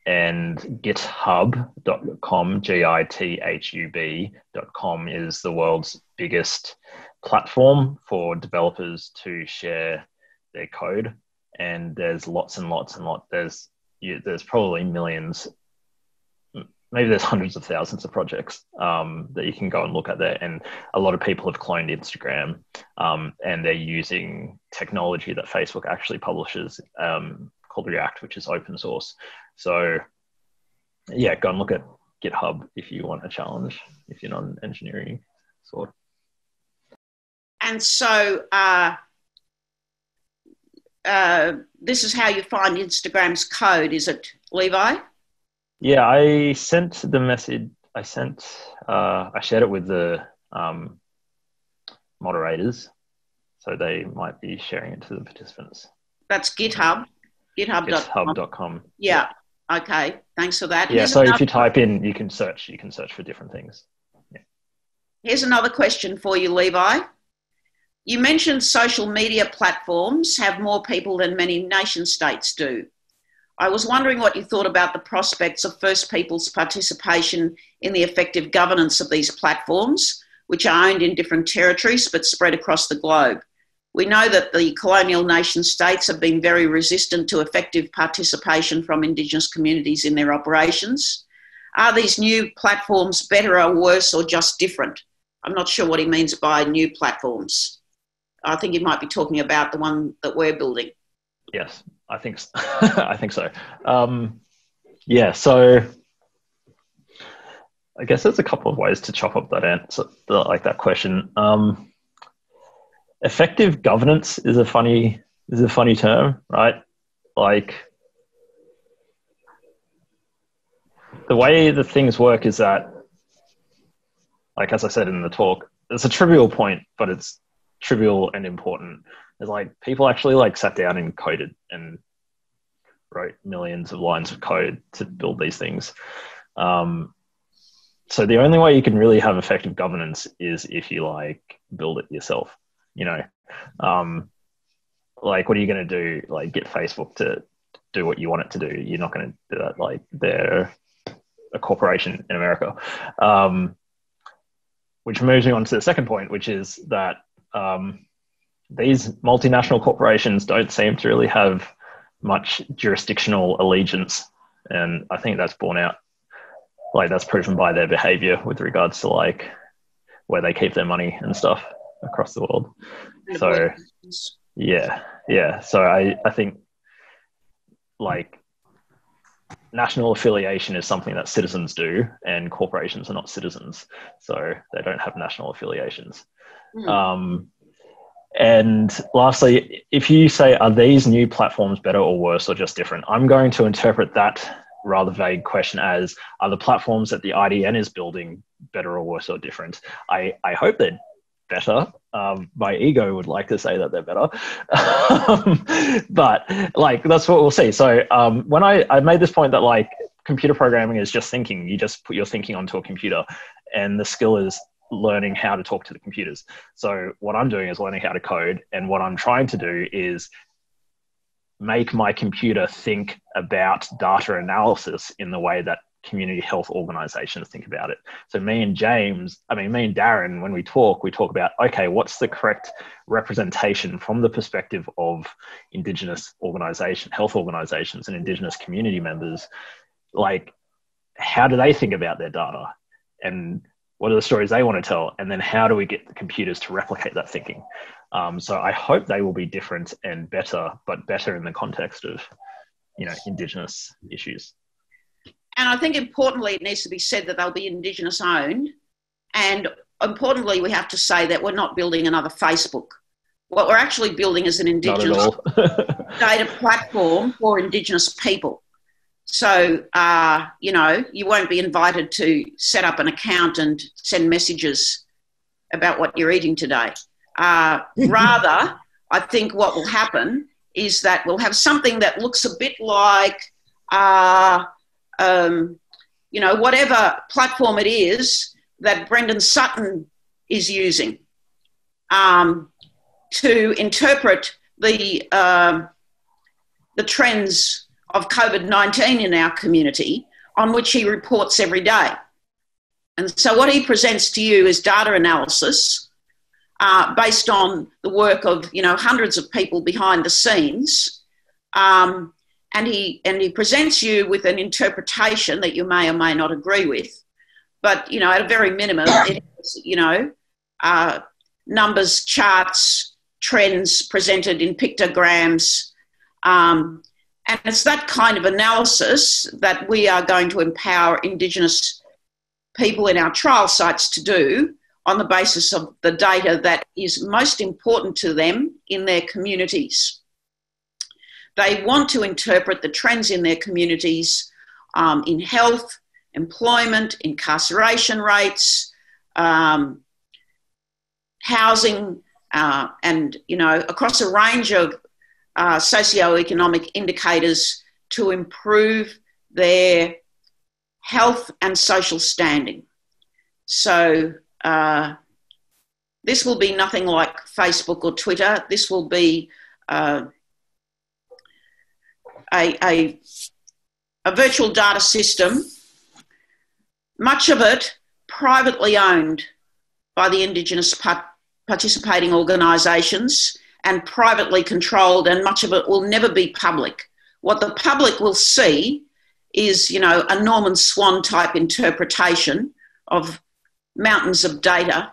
and github.com, G I T H U B.com, is the world's biggest platform for developers to share their code. And there's lots and lots and lots. There's you, there's probably millions maybe there's hundreds of thousands of projects um, that you can go and look at there. And a lot of people have cloned Instagram um, and they're using technology that Facebook actually publishes um, called React, which is open source. So, yeah, go and look at GitHub if you want a challenge, if you're not an engineering sort. And so, uh, uh, this is how you find Instagram's code, is it, Levi? Yeah, I sent the message. I sent. Uh, I shared it with the um, moderators, so they might be sharing it to the participants. That's GitHub. GitHub.com. GitHub.com. Yeah. Okay. Thanks for that. Yeah. Here's so another... if you type in, you can search. You can search for different things. Yeah. Here's another question for you, Levi. You mentioned social media platforms have more people than many nation states do. I was wondering what you thought about the prospects of First Peoples' participation in the effective governance of these platforms, which are owned in different territories but spread across the globe. We know that the colonial nation states have been very resistant to effective participation from Indigenous communities in their operations. Are these new platforms better or worse or just different? I'm not sure what he means by new platforms. I think he might be talking about the one that we're building. Yes, I think [LAUGHS] I think so. Um, yeah, so I guess there's a couple of ways to chop up that answer, like that question. Um, effective governance is a funny is a funny term, right? Like the way the things work is that, like as I said in the talk, it's a trivial point, but it's trivial and important like people actually like sat down and coded and wrote millions of lines of code to build these things. Um, so the only way you can really have effective governance is if you like build it yourself. You know, um, like what are you going to do? Like get Facebook to do what you want it to do? You're not going to do that. Like they're a corporation in America. Um, which moves me on to the second point, which is that um, these multinational corporations don't seem to really have much jurisdictional allegiance. And I think that's borne out, like, that's proven by their behavior with regards to, like, where they keep their money and stuff across the world. So, yeah, yeah. So I, I think, like, national affiliation is something that citizens do, and corporations are not citizens. So they don't have national affiliations. Mm. Um, and lastly, if you say, are these new platforms better or worse or just different? I'm going to interpret that rather vague question as, are the platforms that the IDN is building better or worse or different? I, I hope they're better. Um, my ego would like to say that they're better. um, but like, that's what we'll see. So um, when I, I made this point that like computer programming is just thinking, you just put your thinking onto a computer and the skill is learning how to talk to the computers. So what I'm doing is learning how to code, and what I'm trying to do is make my computer think about data analysis in the way that community health organizations think about it. So me and James, I mean me and Darren, when we talk, we talk about okay, what's the correct representation from the perspective of indigenous organization, health organizations and indigenous community members, like how do they think about their data? And what are the stories they want to tell and then how do we get the computers to replicate that thinking? Um, so i hope they will be different and better but better in the context of you know indigenous issues. And i think importantly it needs to be said that they'll be indigenous owned. And importantly we have to say that we're not building another facebook. What we're actually building is an indigenous [LAUGHS] data platform for indigenous people so, uh, you know, you won't be invited to set up an account and send messages about what you're eating today. Uh, [LAUGHS] rather, I think what will happen is that we'll have something that looks a bit like, uh, um, you know, whatever platform it is that Brendan Sutton is using um, to interpret the uh, the trends of COVID 19 in our community on which he reports every day. And so, what he presents to you is data analysis uh, based on the work of you know hundreds of people behind the scenes, um, and he and he presents you with an interpretation that you may or may not agree with, but you know at a very minimum, it is, you know uh, numbers, charts, trends presented in pictograms. Um, and it's that kind of analysis that we are going to empower Indigenous people in our trial sites to do on the basis of the data that is most important to them in their communities. They want to interpret the trends in their communities um, in health, employment, incarceration rates, um, housing, uh, and you know across a range of uh, socioeconomic indicators to improve their health and social standing. So, uh, this will be nothing like Facebook or Twitter. This will be uh, a, a, a virtual data system, much of it privately owned by the Indigenous participating organisations and privately controlled, and much of it will never be public. What the public will see is, you know, a Norman Swan type interpretation of mountains of data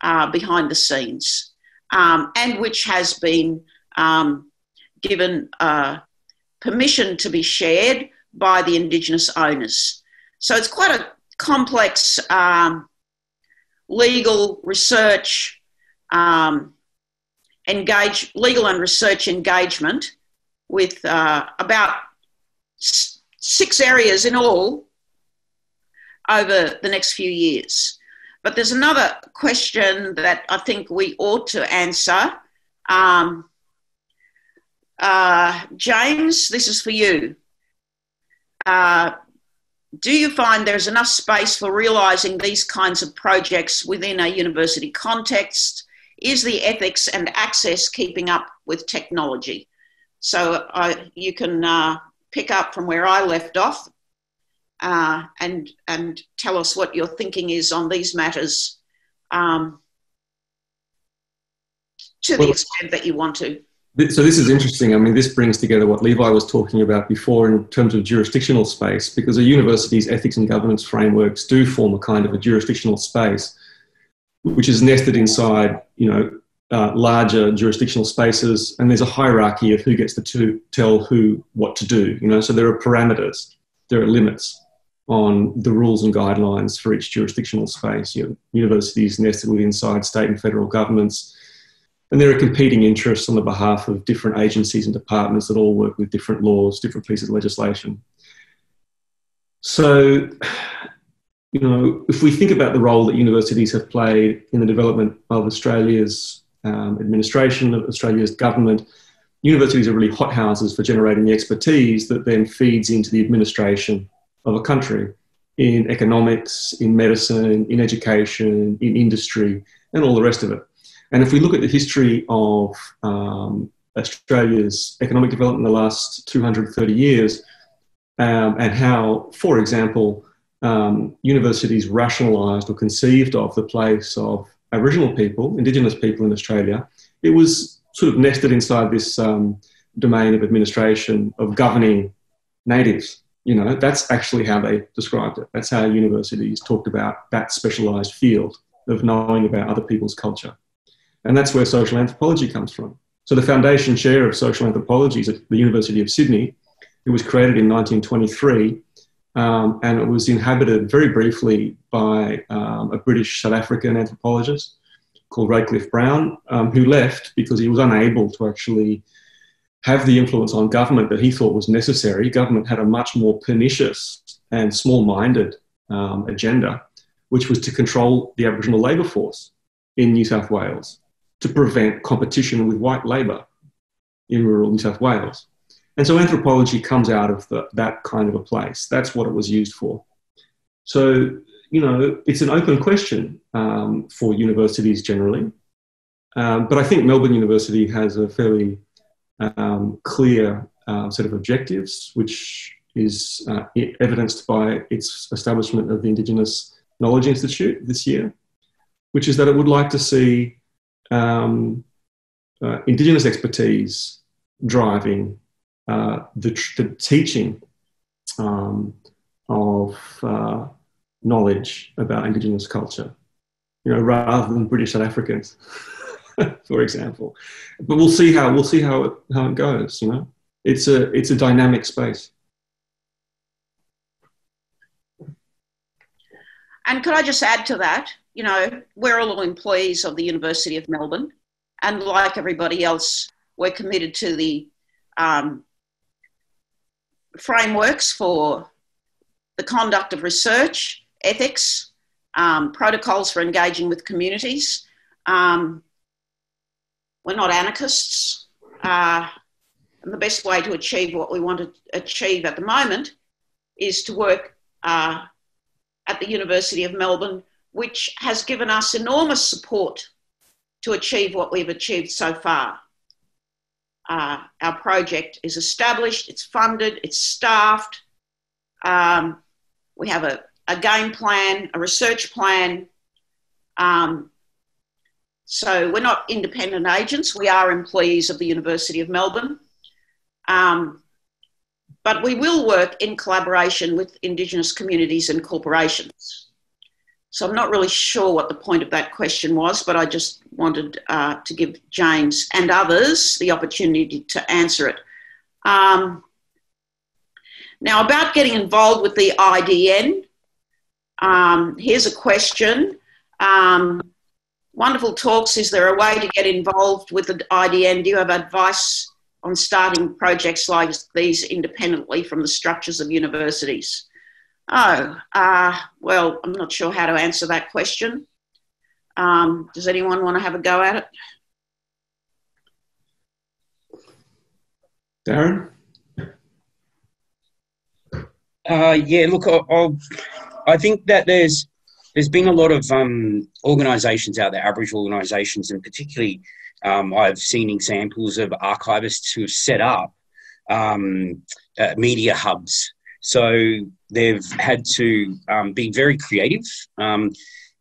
uh, behind the scenes, um, and which has been um, given uh, permission to be shared by the Indigenous owners. So it's quite a complex um, legal research um, engage legal and research engagement with uh, about six areas in all over the next few years. But there's another question that I think we ought to answer. Um, Uh, James, this is for you. Uh, do you find there's enough space for realising these kinds of projects within a university context? Is the ethics and access keeping up with technology? So you can uh, pick up from where I left off uh, and, and tell us what your thinking is on these matters um, to well, the extent that you want to. So this is interesting. I mean, this brings together what Levi was talking about before in terms of jurisdictional space, because a university's ethics and governance frameworks do form a kind of a jurisdictional space, which is nested inside, you know, uh, larger jurisdictional spaces, and there's a hierarchy of who gets to, tell who what to do. You know, so there are parameters, there are limits on the rules and guidelines for each jurisdictional space. You universities nested within inside state and federal governments and there are competing interests on the behalf of different agencies and departments that all work with different laws, different pieces of legislation. So, you know, if we think about the role that universities have played in the development of Australia's um, administration, of Australia's government, universities are really hothouses for generating the expertise that then feeds into the administration of a country in economics, in medicine, in education, in industry, and all the rest of it. And if we look at the history of um, Australia's economic development in the last 230 years, um, and how, for example, um, universities rationalised or conceived of the place of Aboriginal people, Indigenous people in Australia, it was sort of nested inside this um, domain of administration of governing natives. You know, that's actually how they described it. That's how universities talked about that specialised field of knowing about other people's culture. And that's where social anthropology comes from. So the foundation chair of social anthropology is at the University of Sydney. It was created in 1923 um, and it was inhabited very briefly by um, a British South African anthropologist called Radcliffe Brown, um, who left because he was unable to actually have the influence on government that he thought was necessary. Government had a much more pernicious and small minded um, agenda, which was to control the Aboriginal labour force in New South Wales to prevent competition with white labour in rural New South Wales. And so anthropology comes out of the, that kind of a place. That's what it was used for. So, you know, it's an open question um, for universities generally. Um, but I think Melbourne University has a fairly um, clear uh, set of objectives, which is uh, evidenced by its establishment of the Indigenous Knowledge Institute this year, which is that it would like to see um, uh, Indigenous expertise driving uh, the, the, teaching um, of uh, knowledge about Indigenous culture, you know, rather than British South Africans, [LAUGHS] for example. But we'll see how we'll see how it, how it goes. You know, it's a it's a dynamic space. And could I just add to that? you know, we're all employees of the University of Melbourne, and like everybody else, we're committed to the um, frameworks for the conduct of research, ethics, um, protocols for engaging with communities. Um, we're not anarchists. Uh, and the best way to achieve what we want to achieve at the moment is to work uh, at the University of Melbourne which has given us enormous support to achieve what we've achieved so far. Uh, our project is established, it's funded, it's staffed. Um, we have a, a, game plan, a research plan. Um, so we're not independent agents, we are employees of the University of Melbourne. Um, but we will work in collaboration with Indigenous communities and corporations. So I'm not really sure what the point of that question was, but I just wanted uh, to give James and others the opportunity to answer it. Um, now, about getting involved with the IDN, um, here's a question. Um, wonderful talks. Is there a way to get involved with the IDN? Do you have advice on starting projects like these independently from the structures of universities? Oh, uh, well, I'm not sure how to answer that question. Um, does anyone want to have a go at it? Darren? Uh, yeah, look, I, I'll, I think that there's there's been a lot of um, organisations out there, Aboriginal organisations, and particularly um, I've seen examples of archivists who have set up um, uh, media hubs. So they've had to um, be very creative, um,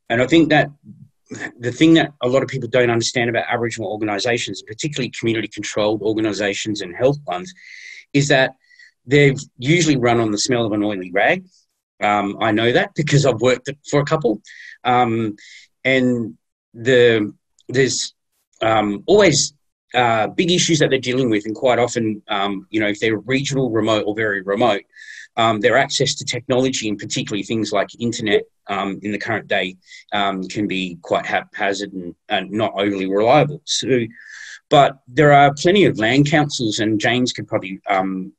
and I think that the thing that a lot of people don't understand about Aboriginal organisations, particularly community-controlled organisations and health ones, is that they've usually run on the smell of an oily rag. Um, I know that because I've worked for a couple, um, and the there's um, always uh, big issues that they're dealing with, and quite often, um, you know, if they're regional, remote, or very remote, um, their access to technology, and particularly things like internet, um, in the current day, can be quite haphazard and, and not overly reliable. So, but there are plenty of land councils, and James could probably um,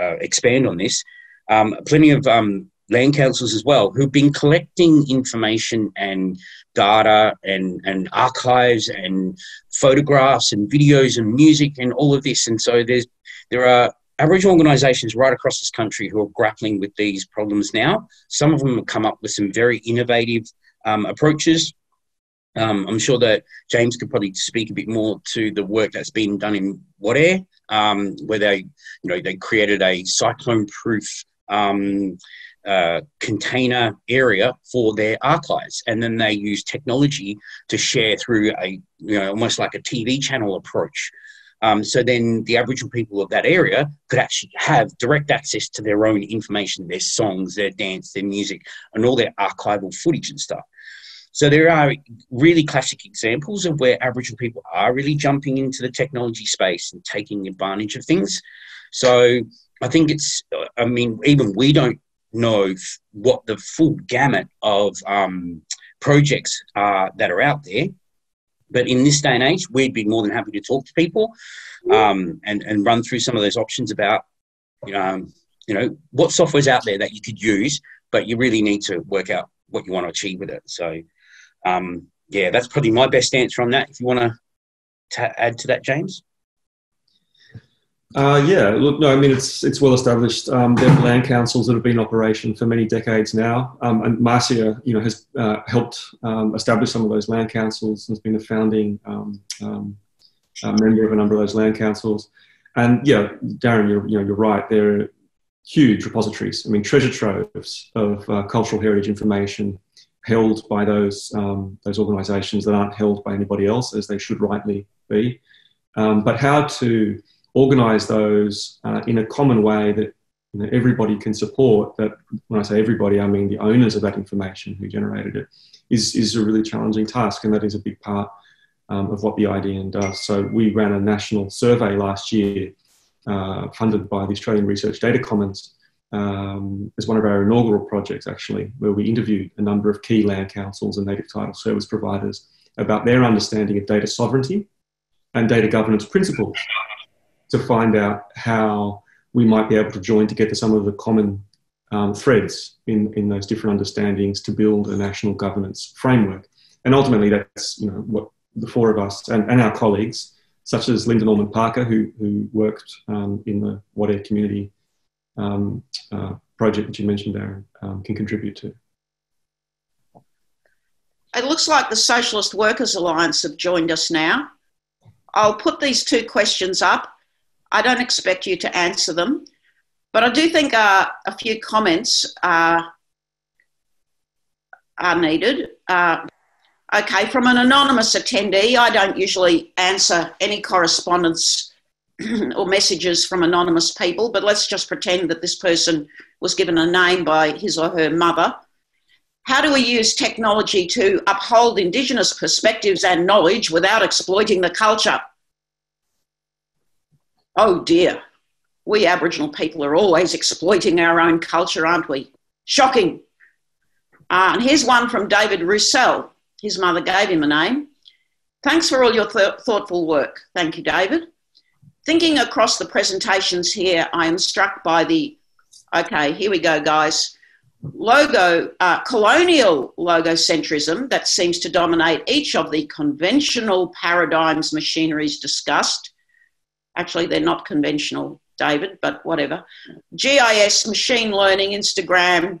uh, expand on this. Um, plenty of um, land councils as well who've been collecting information and data and, and archives and photographs and videos and music and all of this. And so there's there are Aboriginal organisations right across this country who are grappling with these problems now. Some of them have come up with some very innovative um, approaches. Um, I'm sure that James could probably speak a bit more to the work that's been done in Wadeye, um, where they, you know, they created a cyclone-proof um, uh, container area for their archives, and then they use technology to share through a, you know, almost like a TV channel approach. Um, so then the Aboriginal people of that area could actually have direct access to their own information, their songs, their dance, their music, and all their archival footage and stuff. So there are really classic examples of where Aboriginal people are really jumping into the technology space and taking advantage of things. So I think it's, I mean, even we don't know what the full gamut of um, projects are that are out there. But in this day and age, we'd be more than happy to talk to people um, and, and run through some of those options about, um, you know, what software's out there that you could use, but you really need to work out what you want to achieve with it. So, um, yeah, that's probably my best answer on that. If you want to add to that, James. Uh, yeah, look, no, I mean it's it's well established. Um, there are land councils that have been in operation for many decades now, um, and Marcia, you know, has uh, helped um, establish some of those land councils. and Has been a founding um, um, member of a number of those land councils. And yeah, Darren, you're you know you're right. There are huge repositories. I mean, treasure troves of uh, cultural heritage information held by those um, those organisations that aren't held by anybody else, as they should rightly be. but how to organize those uh, in a common way that you know, everybody can support that when i say everybody i mean the owners of that information who generated it is, is a really challenging task and that is a big part um, of what the idn does. So we ran a national survey last year uh, funded by the australian research data commons um, as one of our inaugural projects actually where we interviewed a number of key land councils and native title service providers about their understanding of data sovereignty and data governance principles to find out how we might be able to join together some of the common um, threads in, in those different understandings to build a national governance framework. And ultimately, that's you know what the four of us and, and our colleagues, such as Linda Norman Parker, who, who worked um, in the Wadeye community um, uh, project that you mentioned, Darren, um, can contribute to. It looks like the Socialist Workers Alliance have joined us now. I'll put these two questions up I don't expect you to answer them, but I do think uh, a few comments are, are needed. Uh, okay, from an anonymous attendee, I don't usually answer any correspondence [CLEARS THROAT] or messages from anonymous people, but let's just pretend that this person was given a name by his or her mother. How do we use technology to uphold Indigenous perspectives and knowledge without exploiting the culture? Oh dear, we Aboriginal people are always exploiting our own culture, aren't we? Shocking. Uh, and here's one from David Roussel. His mother gave him a name. Thanks for all your th- thoughtful work. Thank you, David. Thinking across the presentations here, I am struck by the, okay, here we go, guys, logo, uh, colonial logocentrism that seems to dominate each of the conventional paradigms machineries discussed Actually, they're not conventional David, but whatever. GIS, machine learning, Instagram.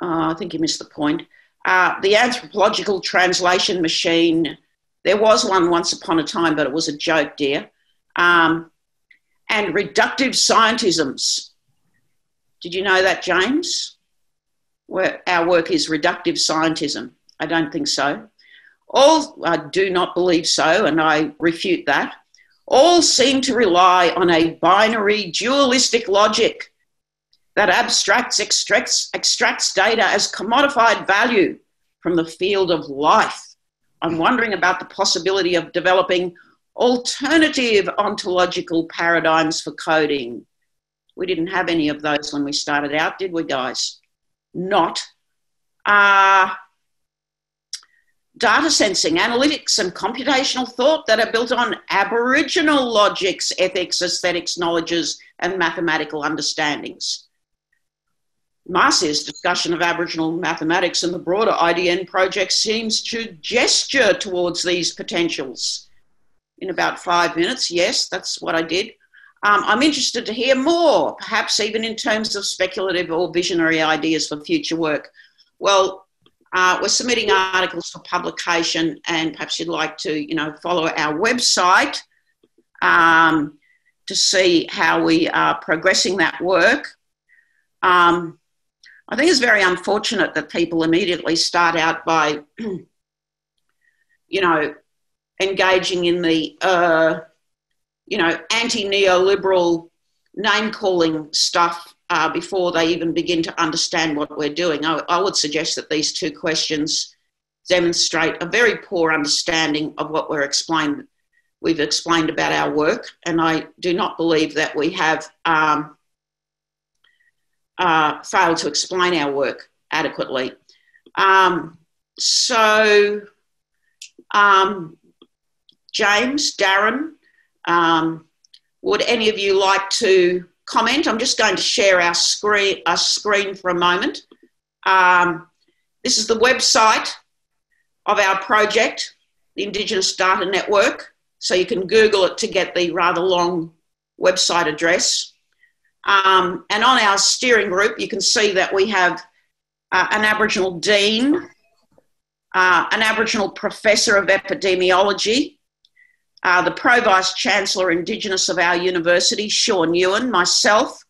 Uh, I think you missed the point. Uh, the anthropological translation machine. There was one once upon a time, but it was a joke, dear. Um, and reductive scientisms. Did you know that, James? Where our work is reductive scientism. I don't think so. All I do not believe so, and I refute that. All seem to rely on a binary dualistic logic that abstracts, extracts, extracts data as commodified value from the field of life. I'm wondering about the possibility of developing alternative ontological paradigms for coding. We didn't have any of those when we started out, did we, guys? Not. Uh, data sensing, analytics, and computational thought that are built on Aboriginal logics, ethics, aesthetics, knowledges, and mathematical understandings. Marcia's discussion of Aboriginal mathematics and the broader IDN project seems to gesture towards these potentials. In about five minutes, yes, that's what I did. Um, I'm interested to hear more, perhaps even in terms of speculative or visionary ideas for future work. Well, uh, we're submitting articles for publication, and perhaps you'd like to, you know, follow our website um, to see how we are progressing that work. Um, I think it's very unfortunate that people immediately start out by, [CLEARS THROAT] you know, engaging in the, uh, you know, anti neoliberal name calling stuff uh, before they even begin to understand what we're doing. I, I would suggest that these two questions demonstrate a very poor understanding of what we're explained. We've explained about our work, and I do not believe that we have um, uh, failed to explain our work adequately. Um, so, um, James, Darren, um, would any of you like to comment. I'm just going to share our screen, our screen for a moment. Um, this is the website of our project, the Indigenous Data Network. So you can Google it to get the rather long website address. Um, and on our steering group, you can see that we have uh, an Aboriginal Dean, uh, an Aboriginal Professor of Epidemiology, uh, the Pro Vice Chancellor Indigenous of our university, Shaun Ewen, myself.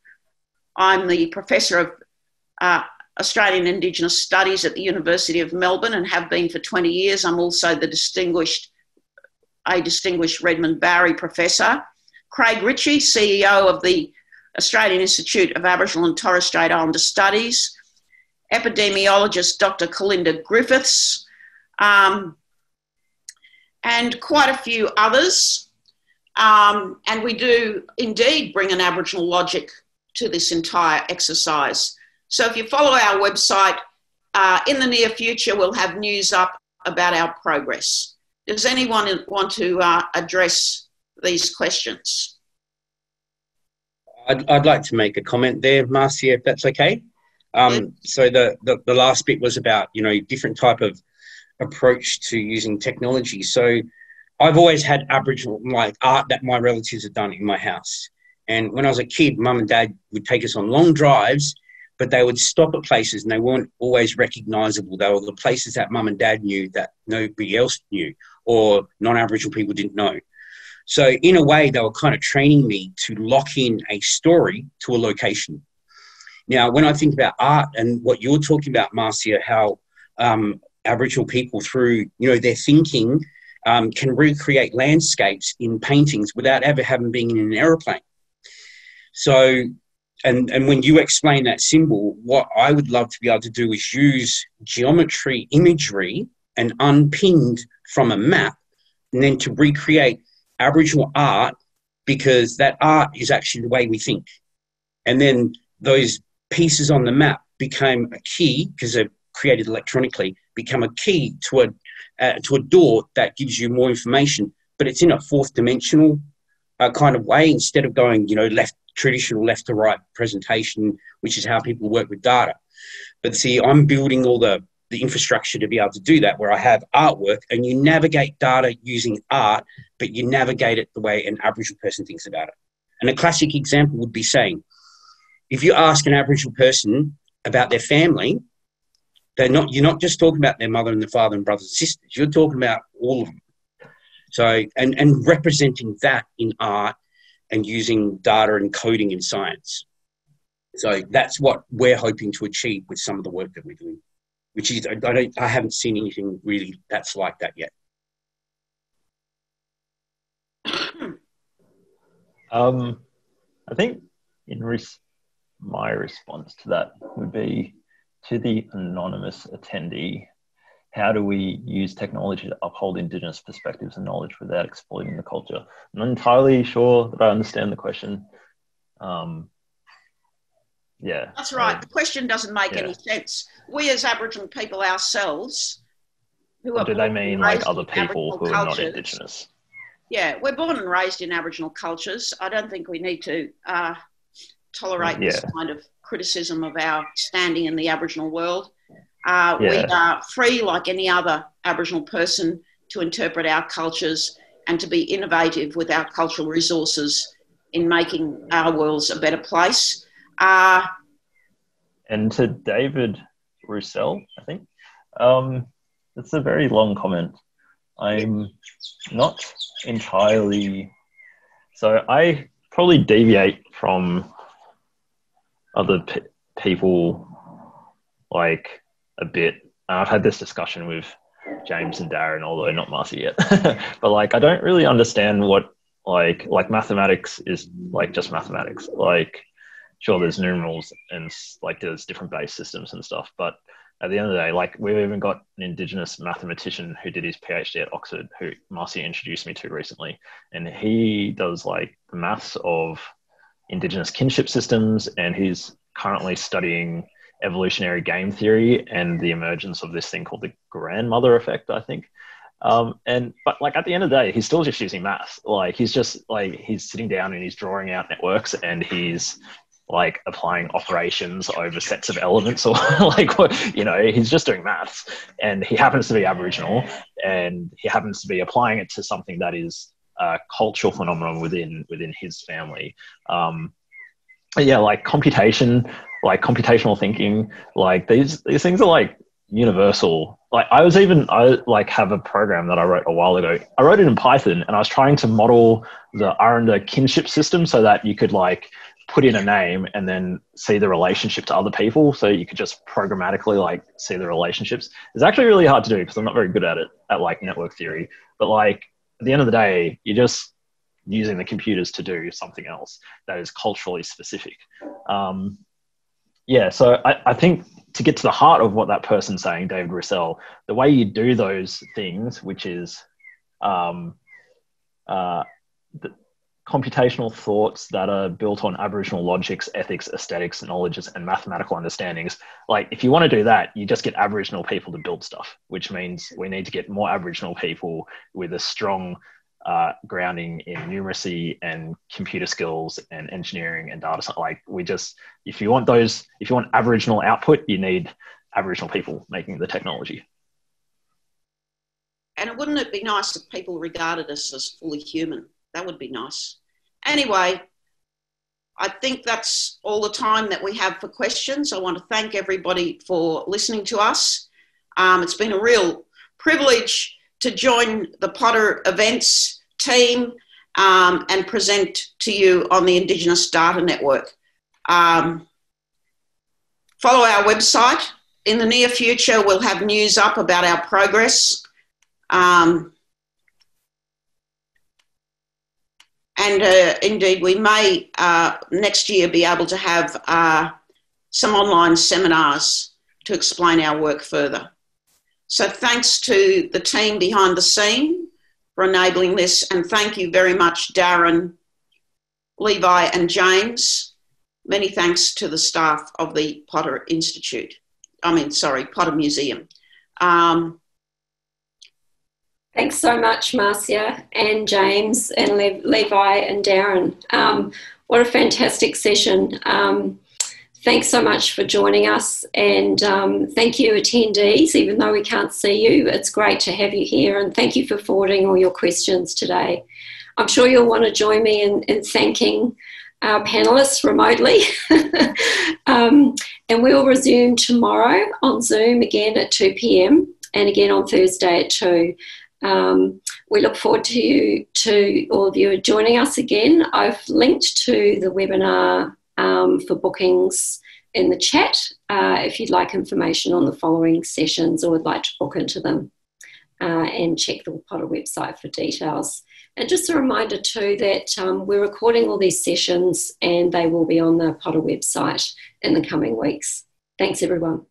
I'm the Professor of uh, Australian Indigenous Studies at the University of Melbourne and have been for 20 years. I'm also the distinguished, a distinguished Redmond Barry Professor. Craig Ritchie, CEO of the Australian Institute of Aboriginal and Torres Strait Islander Studies. Epidemiologist Dr. Kalinda Griffiths. Um, and quite a few others. Um, and we do indeed bring an Aboriginal logic to this entire exercise. So if you follow our website, uh, in the near future, we'll have news up about our progress. Does anyone want to uh, address these questions? I'd, I'd, like to make a comment there, Marcia, if that's okay. Um, yeah. So the, the, the last bit was about you know different type of approach to using technology. So I've always had Aboriginal like art that my relatives have done in my house. And when I was a kid, mum and dad would take us on long drives, but they would stop at places and they weren't always recognizable. They were the places that mum and dad knew that nobody else knew or non Aboriginal people didn't know. So, in a way, they were kind of training me to lock in a story to a location. Now, when I think about art and what you're talking about, Marcia, how um, Aboriginal people through you know their thinking um, can recreate landscapes in paintings without ever having been in an aeroplane. So, and and when you explain that symbol, what I would love to be able to do is use geometry imagery and unpinned from a map, and then to recreate Aboriginal art because that art is actually the way we think. And then those pieces on the map became a key because they're created electronically become a key to a uh, to a door that gives you more information, but it's in a fourth dimensional uh, kind of way instead of going, you know, left traditional left to right presentation, which is how people work with data. But see, I'm building all the the infrastructure to be able to do that, where I have artwork and you navigate data using art, but you navigate it the way an Aboriginal person thinks about it. And a classic example would be saying, if you ask an Aboriginal person about their family, they're not, you're not just talking about their mother and their father and brothers and sisters, you're talking about all of them. So, and, and representing that in art and using data and coding in science. So that's what we're hoping to achieve with some of the work that we're doing, which is, I, don't, I haven't seen anything really that's like that yet. [CLEARS THROAT] Um, I think in res- my response to that would be to the anonymous attendee how do we use technology to uphold Indigenous perspectives and knowledge without exploiting the culture? I'm not entirely sure that I understand the question. Um, yeah. That's right. the question doesn't make yeah. any sense. We as Aboriginal people ourselves, who or are do they mean like other people who are not Indigenous? Yeah, we're born and raised in Aboriginal cultures. I don't think we need to uh, tolerate yeah. this kind of criticism of our standing in the Aboriginal world. Uh, yeah. We are free, like any other Aboriginal person, to interpret our cultures and to be innovative with our cultural resources in making our worlds a better place. Uh, and to David Roussel, I think, um, it's a very long comment. I'm not entirely. So I probably deviate from other p- people like a bit. I've had this discussion with James and Darren, although not Marcy yet. [LAUGHS] but like, I don't really understand what like like mathematics is like just mathematics. Like, sure, there's numerals and like there's different base systems and stuff, but at the end of the day, like we've even got an indigenous mathematician who did his PhD at Oxford, who Marcy introduced me to recently, and he does like the maths of indigenous kinship systems, and he's currently studying evolutionary game theory and the emergence of this thing called the grandmother effect, I think. Um, and but like at the end of the day, he's still just using math. Like he's just like he's sitting down and he's drawing out networks and he's like applying operations over sets of elements or [LAUGHS] like what you know he's just doing maths and he happens to be aboriginal and he happens to be applying it to something that is cultural phenomenon within within his family um, yeah like computation like computational thinking, like these these things are like universal. Like I was even I like have a program that I wrote a while ago. I wrote it in Python and I was trying to model the Aranda kinship system so that you could like put in a name and then see the relationship to other people. So you could just programmatically like see the relationships. It's actually really hard to do because I'm not very good at it at like network theory. But like at the end of the day, you're just using the computers to do something else that is culturally specific. Um, yeah, so I, I think to get to the heart of what that person's saying, David Russell, the way you do those things, which is um, uh, computational thoughts that are built on Aboriginal logics, ethics, aesthetics, knowledges, and mathematical understandings. Like, if you want to do that, you just get Aboriginal people to build stuff, which means we need to get more Aboriginal people with a strong uh, grounding in numeracy and computer skills and engineering and data. Like we just, if you want those, if you want Aboriginal output, you need Aboriginal people making the technology. And wouldn't it be nice if people regarded us as fully human? That would be nice. Anyway, I think that's all the time that we have for questions. I want to thank everybody for listening to us. Um, it's been a real privilege to join the Potter events team um, and present to you on the Indigenous Data Network. Um, follow our website. In the near future, we'll have news up about our progress. Um, and uh, indeed, we may uh, next year be able to have uh, some online seminars to explain our work further. So thanks to the team behind the scene for enabling this, and thank you very much, Darren, Levi, and James. Many thanks to the staff of the Potter Institute. I mean, sorry, Potter Museum. Um, Thanks so much, Marcia and James and Le- Levi and Darren. Um, what a fantastic session. Um, thanks so much for joining us. And um, thank you, attendees, even though we can't see you. It's great to have you here. And thank you for forwarding all your questions today. I'm sure you'll want to join me in, in thanking our panelists remotely. [LAUGHS] um, and we will resume tomorrow on Zoom again at 2 p.m. and again on Thursday at 2. Um, we look forward to you, to all of you joining us again. I've linked to the webinar um, for bookings in the chat uh, if you'd like information on the following sessions or would like to book into them. Uh, and check the Potter website for details. And just a reminder too that um, we're recording all these sessions and they will be on the Potter website in the coming weeks. Thanks everyone.